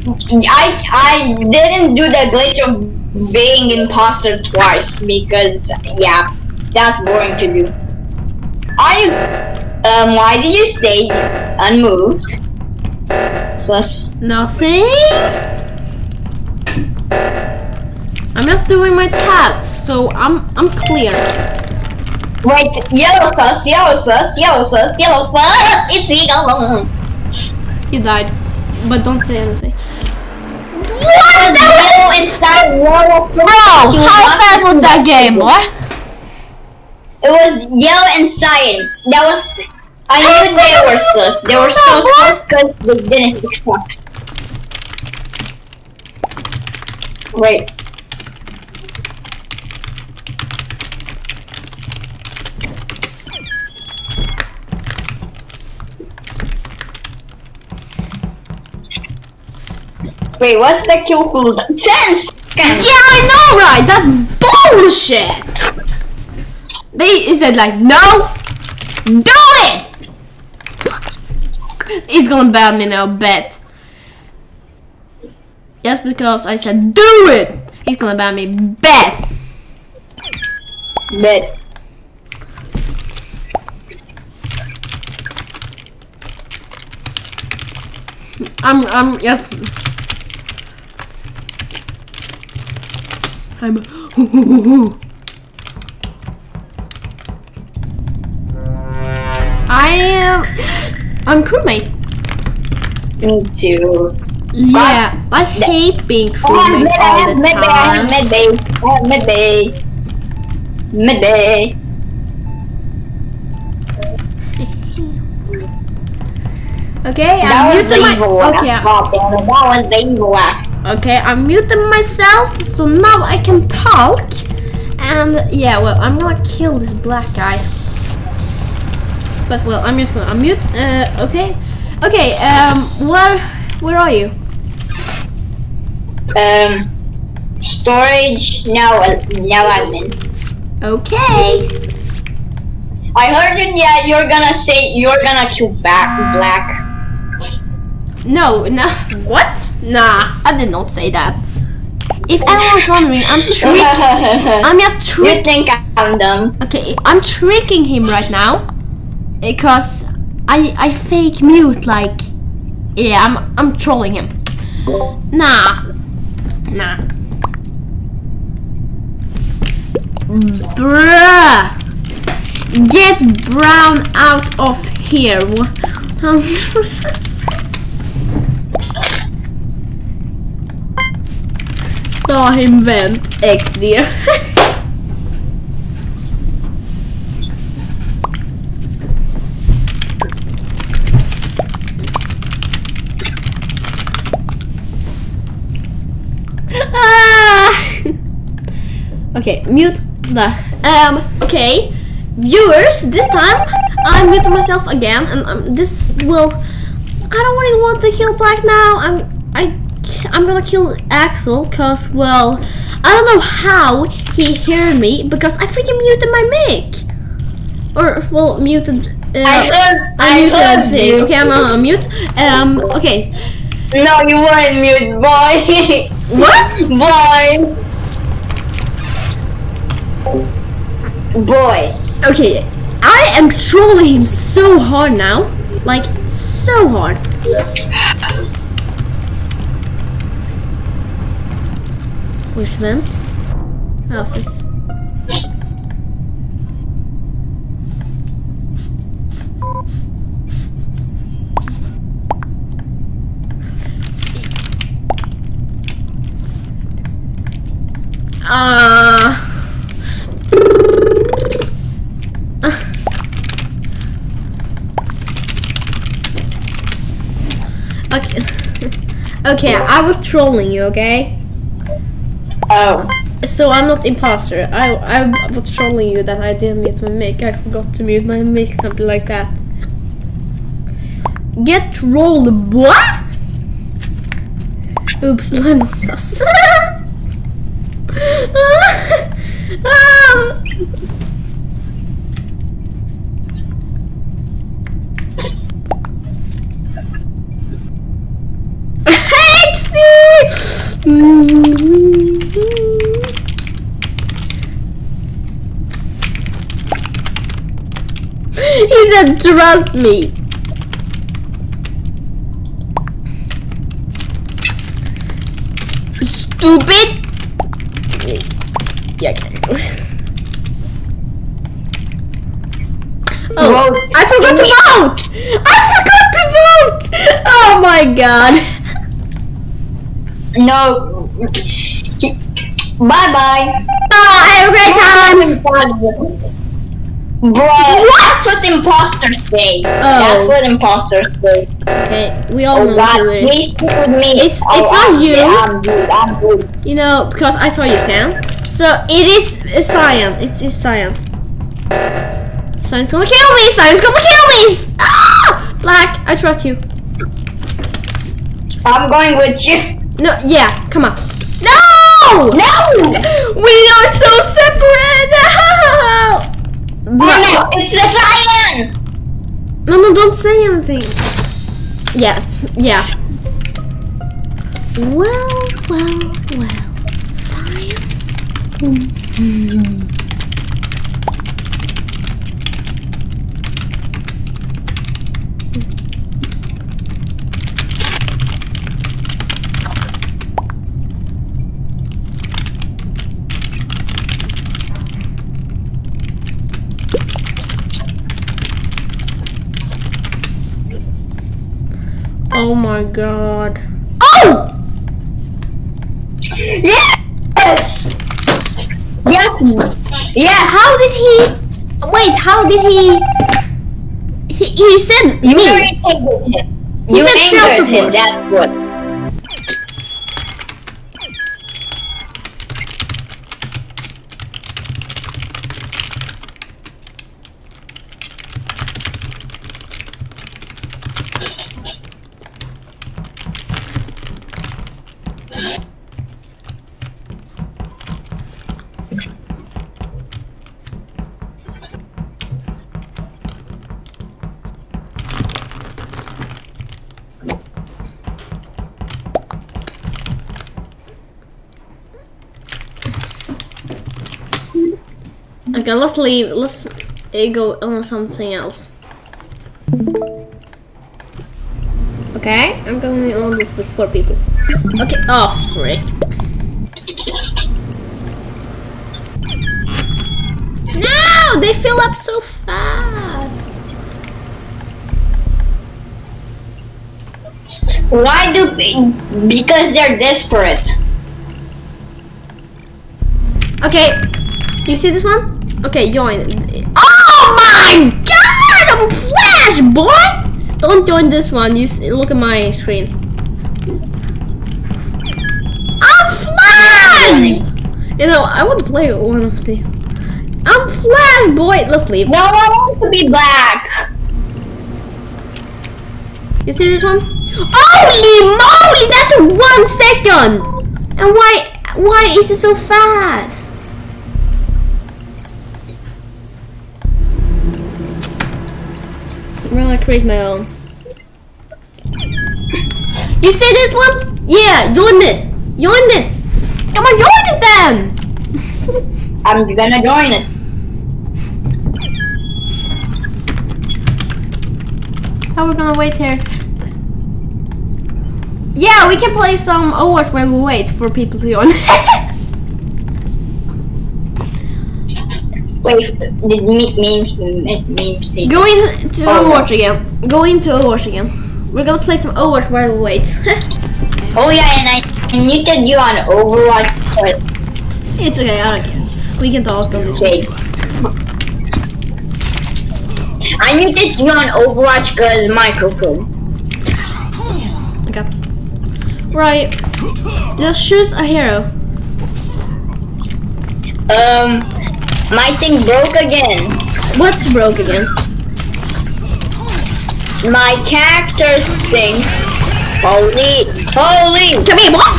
I I didn't do the glitch of being imposter twice because yeah, that's boring to do. I um why did you stay unmoved? Plus Nothing? I'm just doing my tasks, so I'm I'm clear. wait yellow sus yellow sus yellow sus yellow sus it's eagle. You died, but don't say anything. What? Yellow inside yellow. Bro, how fast was that game, boy? It was yellow and cyan. That was. I knew they were sus. They were so sus because they didn't extract. Wait. Wait, what's the kill cooldown? 10 seconds! Yeah, I know, right? That bullshit. They said like, no, do it. He's gonna ban me now, bet. Just because I said do it, he's gonna ban me, bet. Bet. I'm, I'm just. I'm. I am. I'm crewmate. Me too. Yeah, I hate being crewmate all the mid I have time. mid bay, I have mid bay. Okay, That I'm the my. Okay, God damn it, that was the evil one. Okay, I'm muting myself, so now I can talk. And yeah, well, I'm gonna kill this black guy. But well, I'm just gonna unmute. Uh, okay, okay. Um, where, where are you? Um, storage, now, now admin. Okay. I heard it, yeah, you're gonna say, you're gonna kill back black. No, nah. What? Nah, I did not say that. If anyone's wondering, I'm tricking. I'm just tricking. you think I'm dumb? Okay, I'm tricking him right now because I I fake mute like yeah I'm I'm trolling him. Nah, nah. Bruh, get Brown out of here. Saw him vent X dear. Ah. okay, mute sådär. Um, okay, viewers, this time I'm muting myself again, and um, this will. I don't really want to kill Black now. I'm I I'm gonna kill Axel, cause well, I don't know how he heard me because I freaking muted my mic, or well muted. Uh, I heard, I I muted heard you. Okay, I'm gonna unmute. Um, okay. No, you weren't mute, boy. What? boy. Boy. Okay, I am trolling him so hard now. Like, so hard. Which vent? Oh, fuck. Ah. Okay. okay, I was trolling you, okay? Oh. So I'm not imposter. I I was trolling you that I didn't mute my mic. I forgot to mute my mic, something like that. Get trolled, boy! Oops, I'm not sus. Ah. He said, trust me. Stupid. Yeah. Oh, Vote. I forgot to vote! I forgot to vote! Oh my god. No. Bye bye. Bye, have a great time! Bro, What? that's what imposters say. Oh. That's what imposters say. Okay, we all Oh know God, who it is. please stick with me. It's- oh, it's not you. I'm good. I'm good. You know, because I saw you scan. So it is Cyan. It is Cyan. Cyan's gonna kill me! Cyan's gonna kill me! Ah! Black, I trust you. I'm going with you. No, yeah, come on. No! No! We are so separate! Oh no, it's the cyan! No, no, don't say anything. Yes, yeah. Well, well, well. Fine. Oh my god. Oh! Yes! Yes! Yeah, How did he? Wait, how did he? He, he said you me. irritated him. He You said angered him, that's what. Okay, let's leave. Let's go on something else. Okay, I'm going on this with four people. Okay, oh frick. No, they fill up so fast. Why do they? because they're desperate. Okay, you see this one? Okay, join. Oh my god! I'm Flash, boy! Don't join this one. You s- look at my screen. I'm Flash! You know, I want to play one of these. I'm Flash, boy. Let's leave. No, I want to be black. You see this one? Holy moly! That's one second. And why? Why is it so fast? Create my own. You see this one? Yeah, join it. Join it. Come on, join it then. I'm gonna join it. How are we gonna wait here? Yeah, we can play some Overwatch while we wait for people to join. Wait, did me memes me- memes say Go into Oh, no. Overwatch again. Go into Overwatch again. We're gonna play some Overwatch while we wait. Oh yeah, and I muted you on Overwatch, but it's okay, I don't care. We can talk on this. wait. I muted you on Overwatch because microphone. Okay. Right. Just choose a hero. Um, my thing broke again. What's broke again? My character's thing. Holy, holy! Come here, what?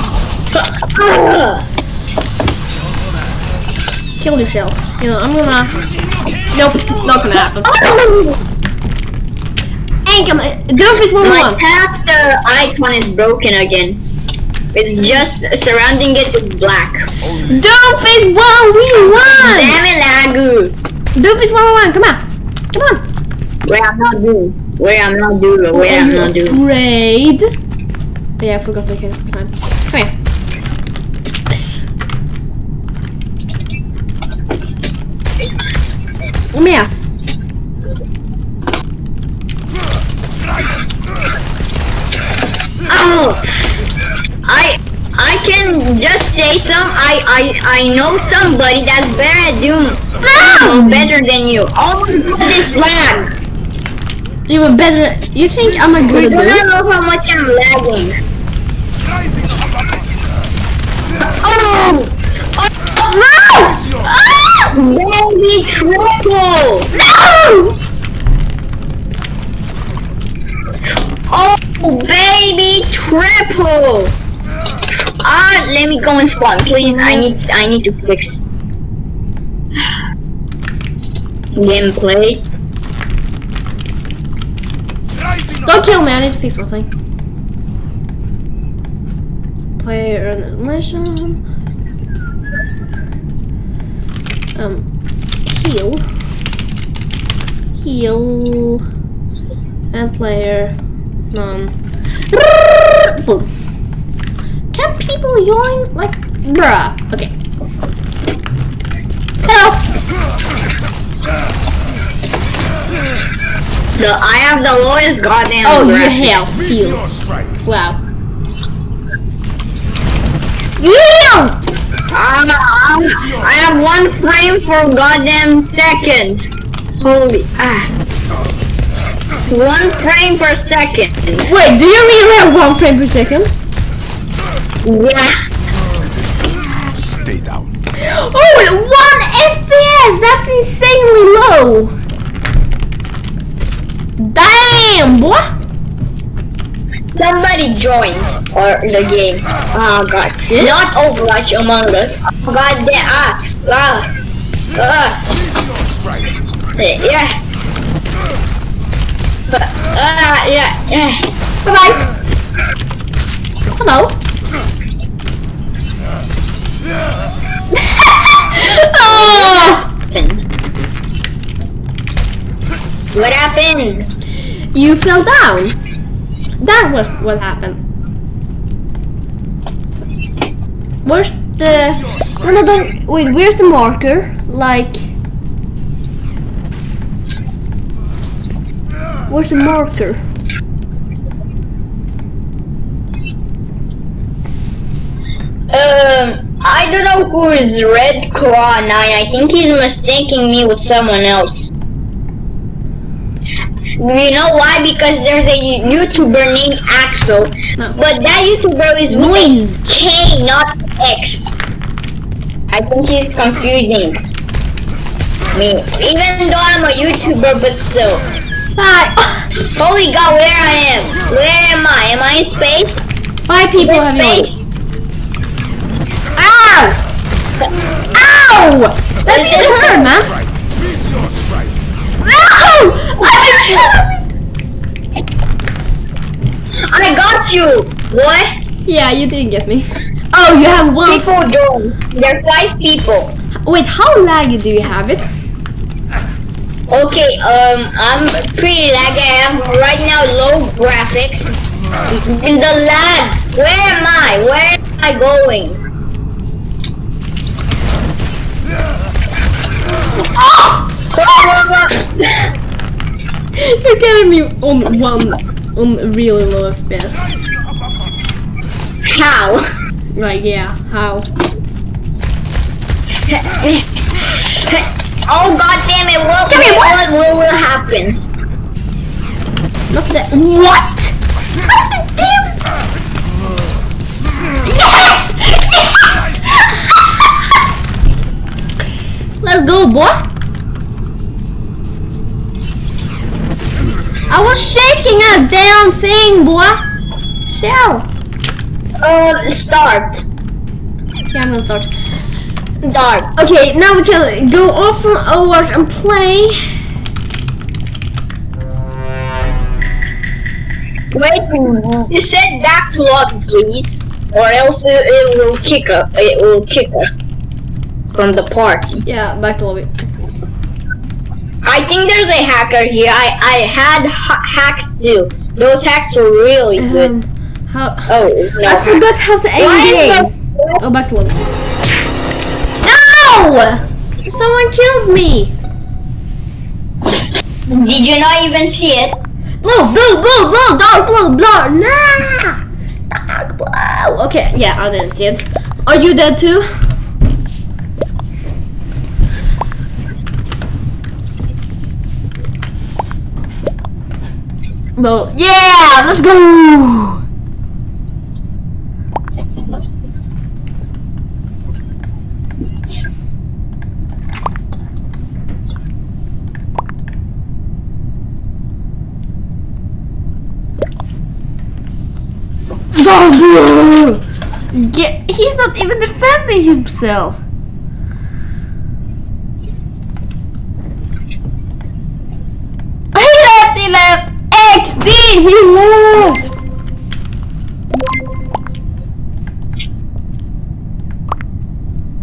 Kill yourself. You know, I'm gonna. Nope, it's not gonna happen. Ain't gonna. Doofus one My one. character icon is broken again. It's just surrounding it with black. Doofus one we won. Damn it, Lagu! Doofus one one. Come on. Come on. Where I'm not doing. Where I'm not doing. Where I'm not doing. afraid? Oh, yeah, I forgot the time. Come here. Come here. Just say some. I I I know somebody that's better at Doom. No, better than you. Oh this lag. You were better. You think I'm a good do not know how much I'm lagging. Oh! No! Ah! Baby triple! No! Oh, baby triple! Let me go and spawn, please. I need I need to fix gameplay. Don't kill me, I need to fix one thing. Player animation. Um, heal. Heal. And player. None. Boom. Can people? Like, bruh. Okay. Help! The I have the lowest goddamn. Oh, you graphics. heal. Meet Heal. your strike. Wow. Heal! Um, um, I have one frame for goddamn seconds. Holy ah. One frame per second. Wait, do you really have one frame per second? Yeah. Stay down. Oh, one FPS! That's insanely low! Damn, boy! Somebody joined or the game. Oh god. Not Overwatch Among Us. God damn ah ah ah Strike. yeah. Ah yeah yeah. Bye bye. Hello. Oh, What happened? you fell down. That was what happened. Where's the? No, no, don't. Wait, where's the marker? Like. Where's the marker? Um, I don't know who is Red Claw 9. I think he's mistaking me with someone else. You know why? Because there's a YouTuber named Axel. No. But that YouTuber is with Noise. K, not X. I think he's confusing me. Even though I'm a YouTuber, but still. Hi. Holy God, where am I am? Where am I? Am I in space? Five people In have space? Ow! Ow! That didn't hurt, man. Strike. Meet your strike. No! I I got you! What? yeah, you didn't get me. Oh, you have one. People join. There are five people. Wait, how laggy do you have it? Okay, um, I'm pretty laggy. I am right now low graphics. In the lag. Where am I? Where am I going? You're getting me on one, on really low FPS. How? Like, yeah, how? oh god damn it! What, Come here, what, what will happen? Not that. What? Damn Yes! Yes! Let's go, boy. I was shaking a damn thing, boy. Shell. Uh, start. Yeah, I'm gonna start. Start. Okay, now we can go off from Overwatch and play. Wait, you said back to lobby, please, or else it, it will kick us. It will kick us from the party. Yeah, back to lobby. I think there's a hacker here. I I had ha- hacks too. Those hacks were really good. Um, how? Oh no! I forgot how to aim game. the- Oh, back to lobby. No! Someone killed me. Did you not even see it? Blue, blue, blue, blue, dark blue, blue. Nah. Dark blue. Okay, yeah, I didn't see it. Are you dead too? No. Yeah, let's go. Get he's not even defending himself. He left, he left! XD! He left!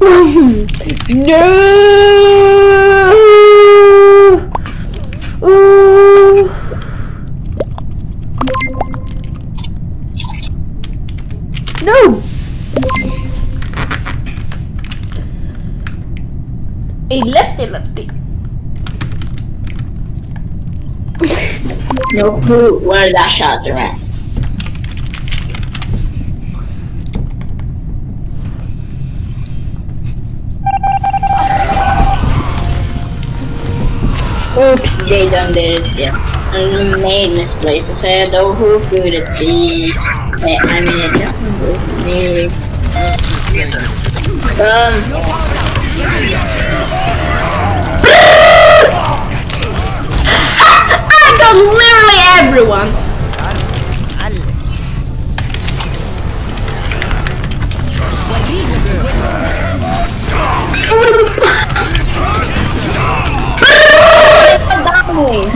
no! Ooh. No! He left, he left it. No clue where that shot at. Oops, they done it, yeah. I made misplaced. I said, oh, who could it be? I mean, it definitely me. Um, I got literally everyone!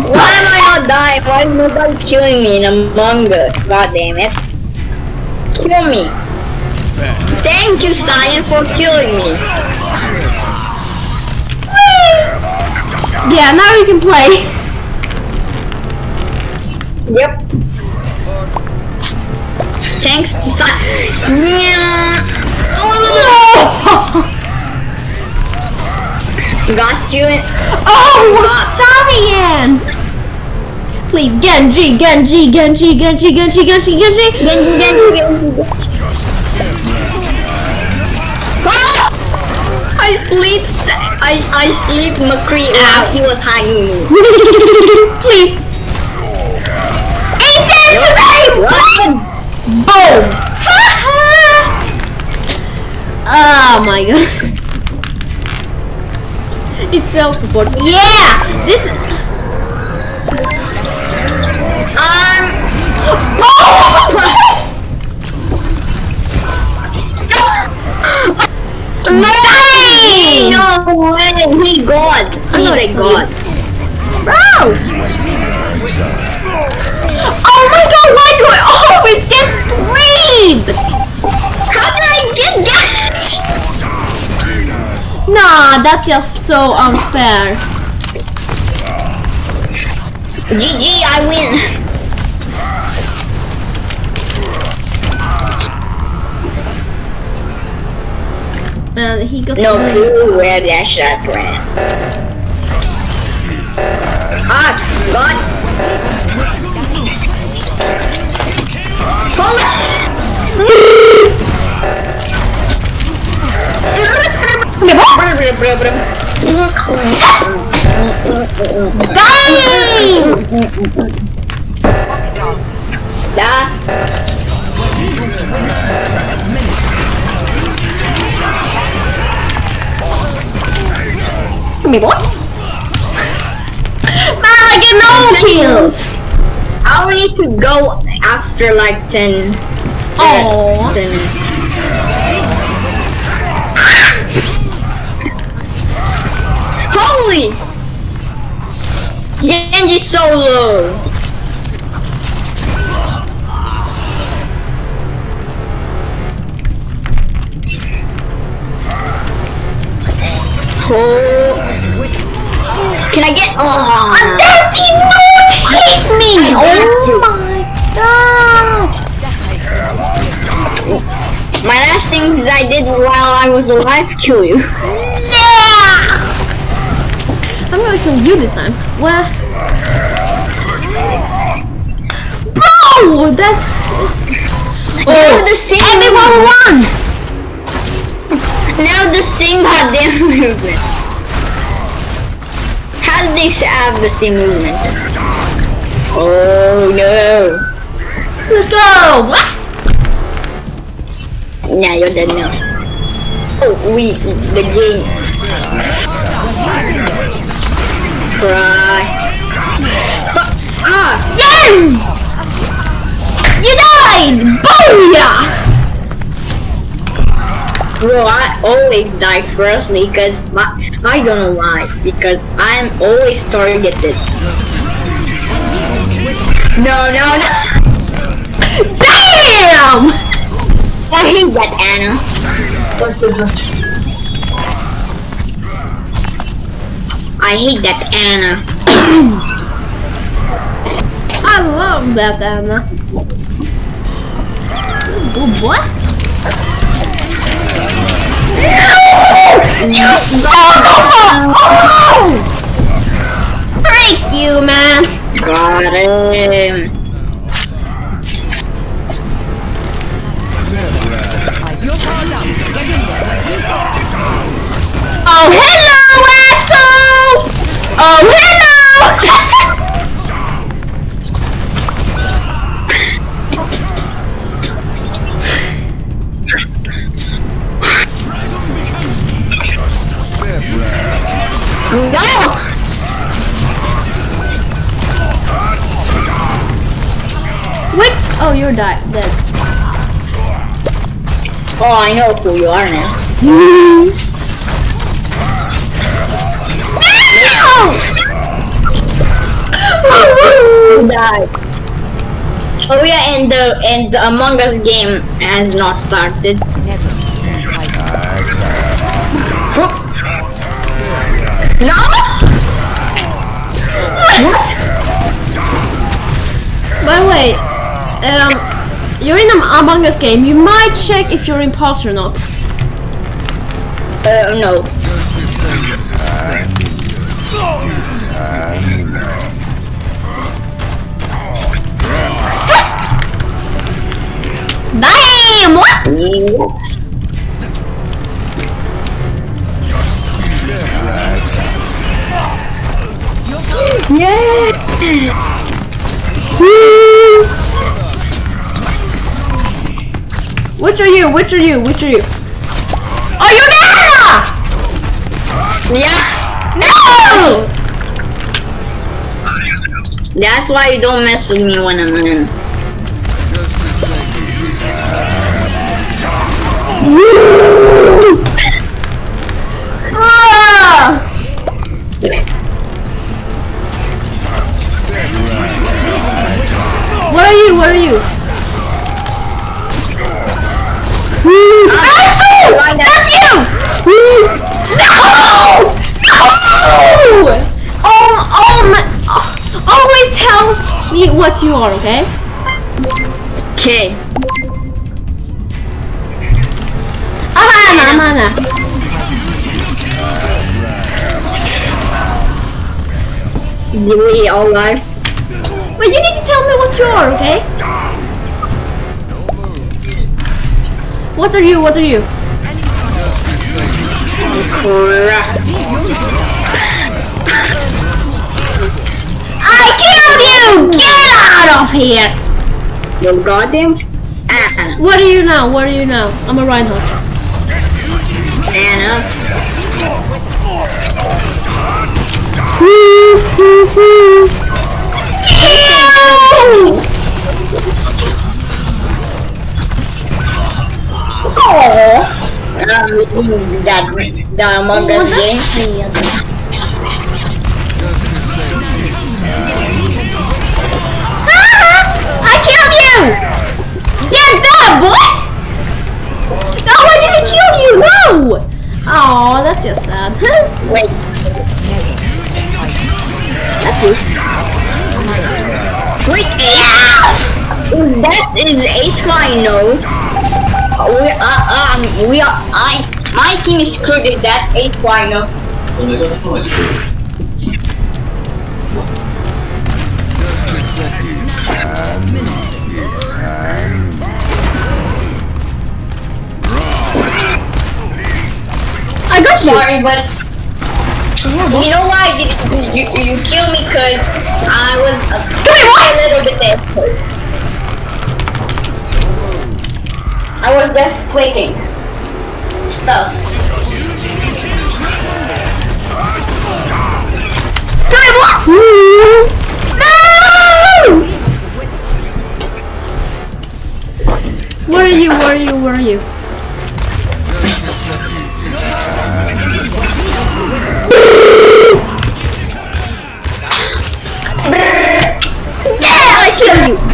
Why am I not dying? Why is nobody killing me in Among Us? God damn it. Kill me. Thank you, Cyan, for killing me. Yeah, now we can play. Yep. Thanks to Cyan. Yeah. Got you. in- Oh, Samian! Please, Genji, Genji, Genji, Genji, Genji, Genji, Genji. Genji, Genji, Genji. Ah! I sleep. I I sleep McCree while he was hanging me. Please. Ain't that today? Boom! oh my god. It's self-report. Yeah! This Um. Dang! No way! He god! He's a god. Bro! God, why do I always get sleep? How did I get that? Nah, that's just so unfair. GG, I win. Man, he got No clue where that shot ran. Ah, god. Me what? Man, I get no kills! I will need to go after like 10. Aw. 10. Holy! Genji solo! Oh. Can I get? Oh, did not hit me! Oh my god! my last things I did while I was alive kill you. Yeah! I'm gonna kill you this time. Where? Bro! That. Now oh. the same Everyone won! Now the same goddamn movement. How did they have the same movement? Oh no. Let's go! What? Nah, you're dead now. Oh, we, the game. Cry. Ah, Yes! You died! Booyah! Bro, I always die first because my, I don't know why. Because I'm always targeted. No, no, no. Damn! I hate that Ana. What's the I hate that Ana. I love that Ana. Let's go, boy. No! You a! Oh! Freak you, man! Got him. Oh, hello, Axel! Oh, hello! No! Oh, you're di- dead. Oh, I know who you are now. Died? Oh yeah, and the and the Among Us game has not started. No! What? By the way, um, you're in an Among Us game. You might check if you're imposter or not. Uh, no. Damn! What? Yes. Which are you? Which are you? Which are you? Are you Nana? Yeah. No! That's why you don't mess with me when I'm in. Where are you? Where are you? Axel! That's you! No! No! Um, um, always tell me what you are, okay? Okay. I'm Ana. We all live. Wait, you need to tell me what you are, okay? What are you? What are you? I killed you! Get out of here! You got him? Ana. What are you now? What are you now? I'm a Reinhardt. Ana. Ew! Um, that the Among Us game. I killed you! Get that, boy! No, I didn't kill you! No! Oh, that's just sad. Wait. That's it. Wait, yeah! That is no. Uh, We uh, um we are I my team is screwed if that's Fly, no. I got you! Sorry, but you know why did you you, you kill me? Cause I was uh, a little bit desperate. I was just clicking stuff. Come here, block! No! Where are you? Where are you? Where are you? yeah, I killed you.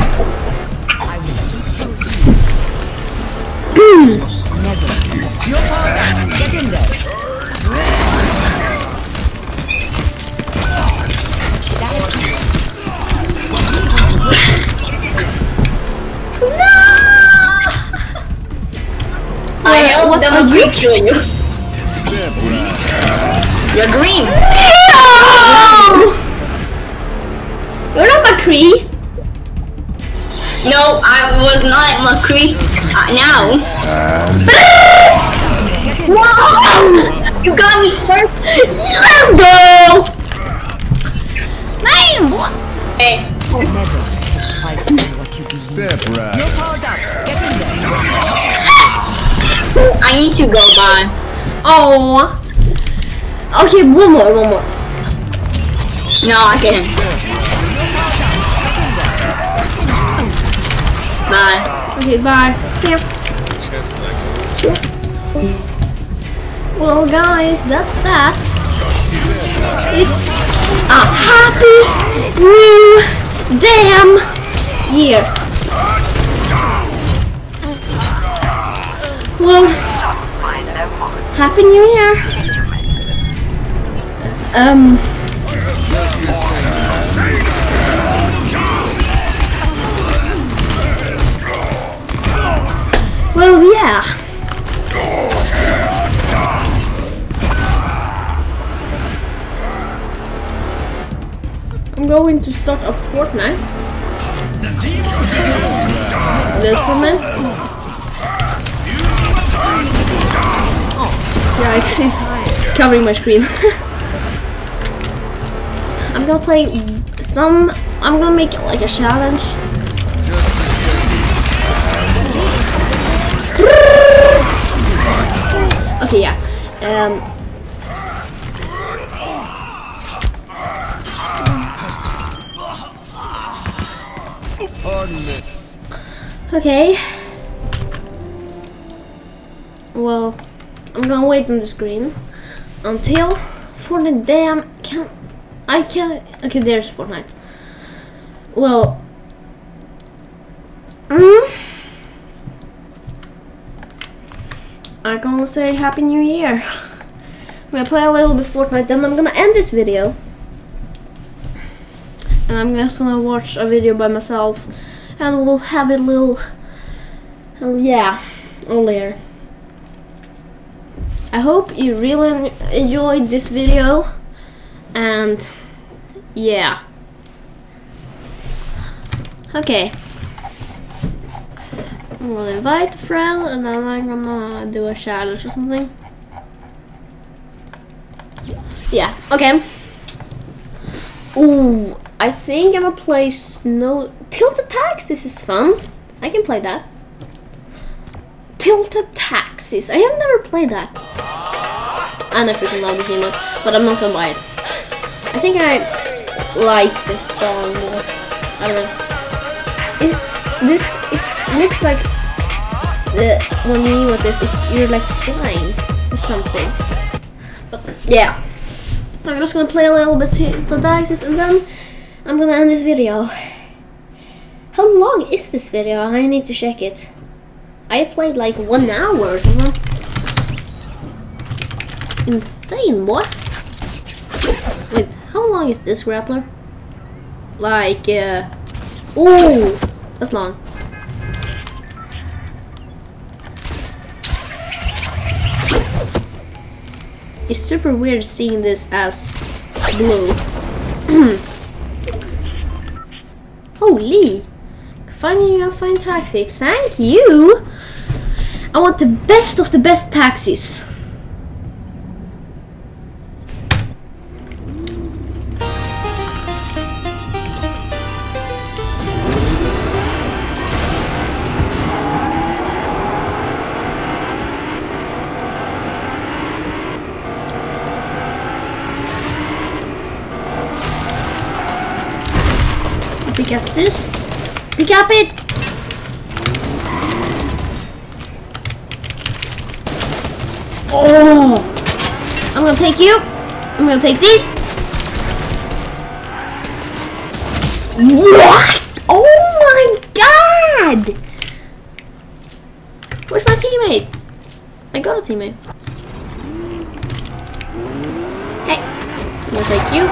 You're green. No! You're not McCree. No, I was not McCree. Uh, now. wow! You got me hurt. Let's go! Damn! Hey, Step right. I need to go by. Oh. Okay, one more, one more. No, I can't. Bye. Okay, bye. Yeah. Well, guys, that's that. It's a happy new damn year. Well, happy new year. Um. Well, yeah. I'm going to start up Fortnite. Little Yeah, it's covering my screen. I'm gonna play some. I'm gonna make it like a challenge. Okay, yeah. Um, okay. Well, I'm gonna wait on the screen until Fortnite damn can I can okay there's Fortnite. Well mm, I'm gonna say Happy New Year. I'm gonna play a little bit Fortnite, then I'm gonna end this video. And I'm just gonna watch a video by myself and we'll have a little, yeah, on there. I hope you really enjoyed this video and yeah. Okay. We'll invite a friend and then I'm gonna do a challenge or something. Yeah, okay. Ooh, I think I'm gonna play Snow Tilt Attacks, this is fun. I can play that. Tilted Taxis. I have never played that. And I freaking love this emote, but I'm not gonna buy it. I think I like this song more. I don't know. It, this it looks like the when you emote this, you're like flying or something. But yeah. I'm just gonna play a little bit to Taxis and then I'm gonna end this video. How long is this video? I need to check it. I played like one hour or something. Insane, what? Wait, how long is this grappler? Like, uh... Oh! That's long. It's super weird seeing this as blue. Holy! Finding a fine taxi. Thank you! I want the best of the best taxis. Pick up this. Pick up it! Take you. I'm gonna take these. What? Oh my god! Where's my teammate? I got a teammate. Hey, I'm gonna take you.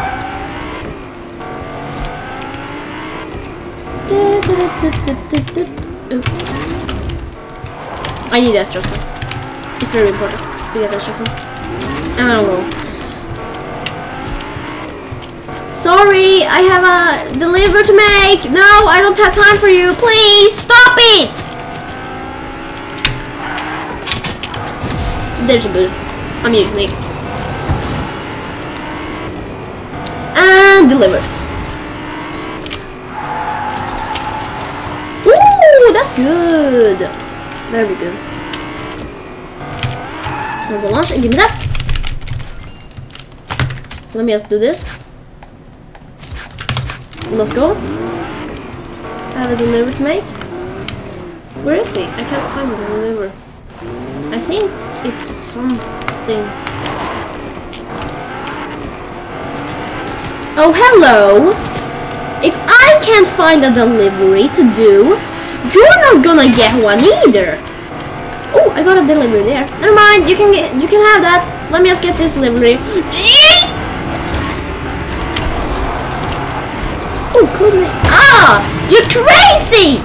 Oops. I need that chocolate. It's very important. to get that shotgun. I don't know. Sorry, I have a delivery to make. No, I don't have time for you. Please stop it. There's a boost. I'm using it. And deliver. Ooh, that's good. Very good. So launch give me that. Let me just do this. Let's go. I have a delivery to make. Where is he? I can't find the delivery. I think it's something. Oh, hello! If I can't find a delivery to do, you're not gonna get one either. Oh, I got a delivery there. Never mind, you can get, you can have that. Let me just get this delivery. Couldn't? Ah! You're crazy!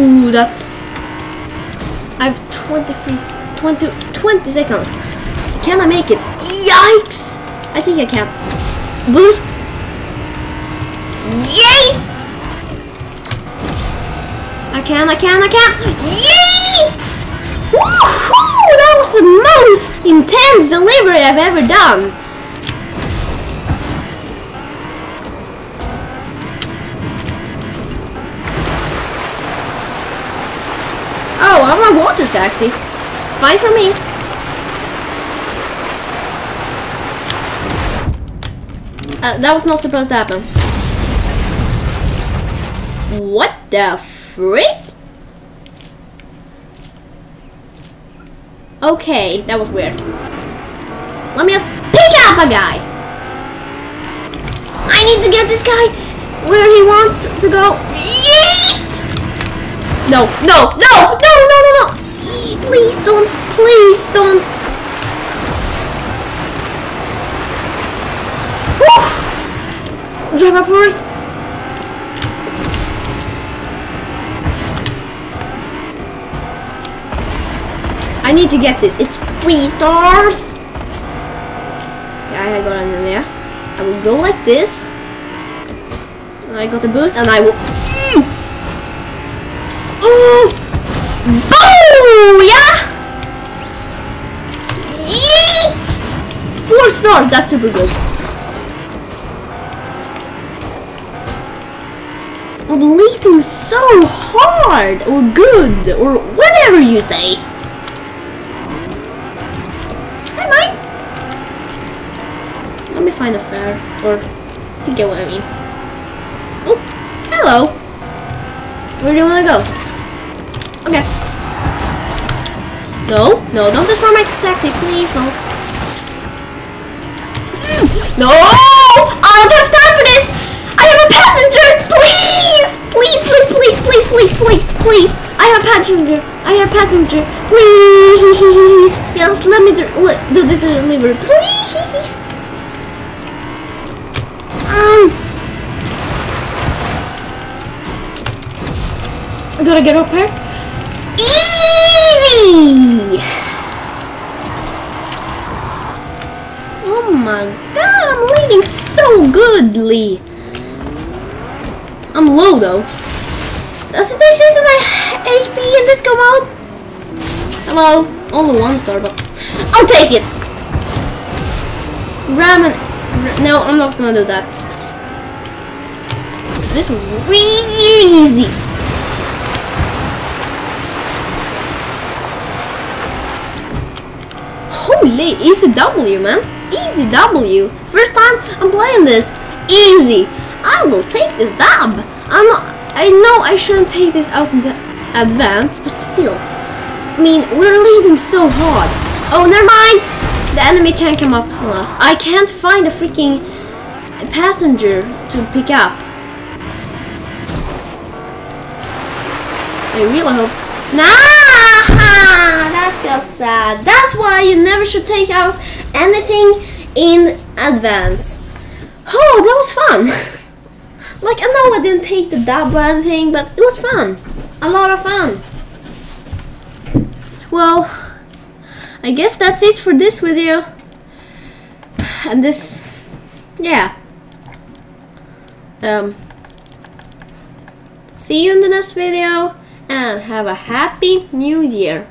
Ooh, that's... I have 23, 20, 20 seconds. Can I make it? Yikes! I think I can. Boost! Yay! I can, I can, I can! Yeet! That was the most intense delivery I've ever done! Oh, I'm a water taxi. Fine for me. Uh, that was not supposed to happen. What the frick? Okay, that was weird. Let me just pick up a guy. I need to get this guy where he wants to go. Yeet! No, no, no, no, no, no, no! Please don't, please don't. Whew! Drive uppers. I need to get this. It's three stars. Yeah, I got in there. I will go like this. I got the boost, and I will. Mm! Ooh! Boo! Yeah! Yeet! Four stars, that's super good. I'm bleeding so hard, or good, or whatever you say. Hi, Mike. Let me find a fair, or you get what I mean. Oh, hello. Where do you want to go? Okay. No, no, don't destroy my taxi, please, no. Mm, No! I don't have time for this! I have a passenger! Please! Please, please, please, please, please, please, please! I have a passenger! I have a passenger! Please! Yes, let me do, let, do this delivery, please! I gotta get up here. Easy! Oh my god, I'm leading so goodly. I'm low though. Does it exist in my HP in disco mode? Hello? Only one star, but I'll take it. Ramen. No, I'm not gonna do that. This was really easy. Holy, easy W, man. Easy W. First time I'm playing this. Easy. I will take this dub. I'm not, I know I shouldn't take this out into advance, but still. I mean, we're leading so hard. Oh, never mind. The enemy can't come up on us. I can't find a freaking passenger to pick up. I really hope. Nah, that's so sad. That's why you never should take out anything in advance. Oh, that was fun! like, I know I didn't take the dub or anything, but it was fun. A lot of fun. Well, I guess that's it for this video. And this, yeah. Um, see you in the next video and have a happy new year.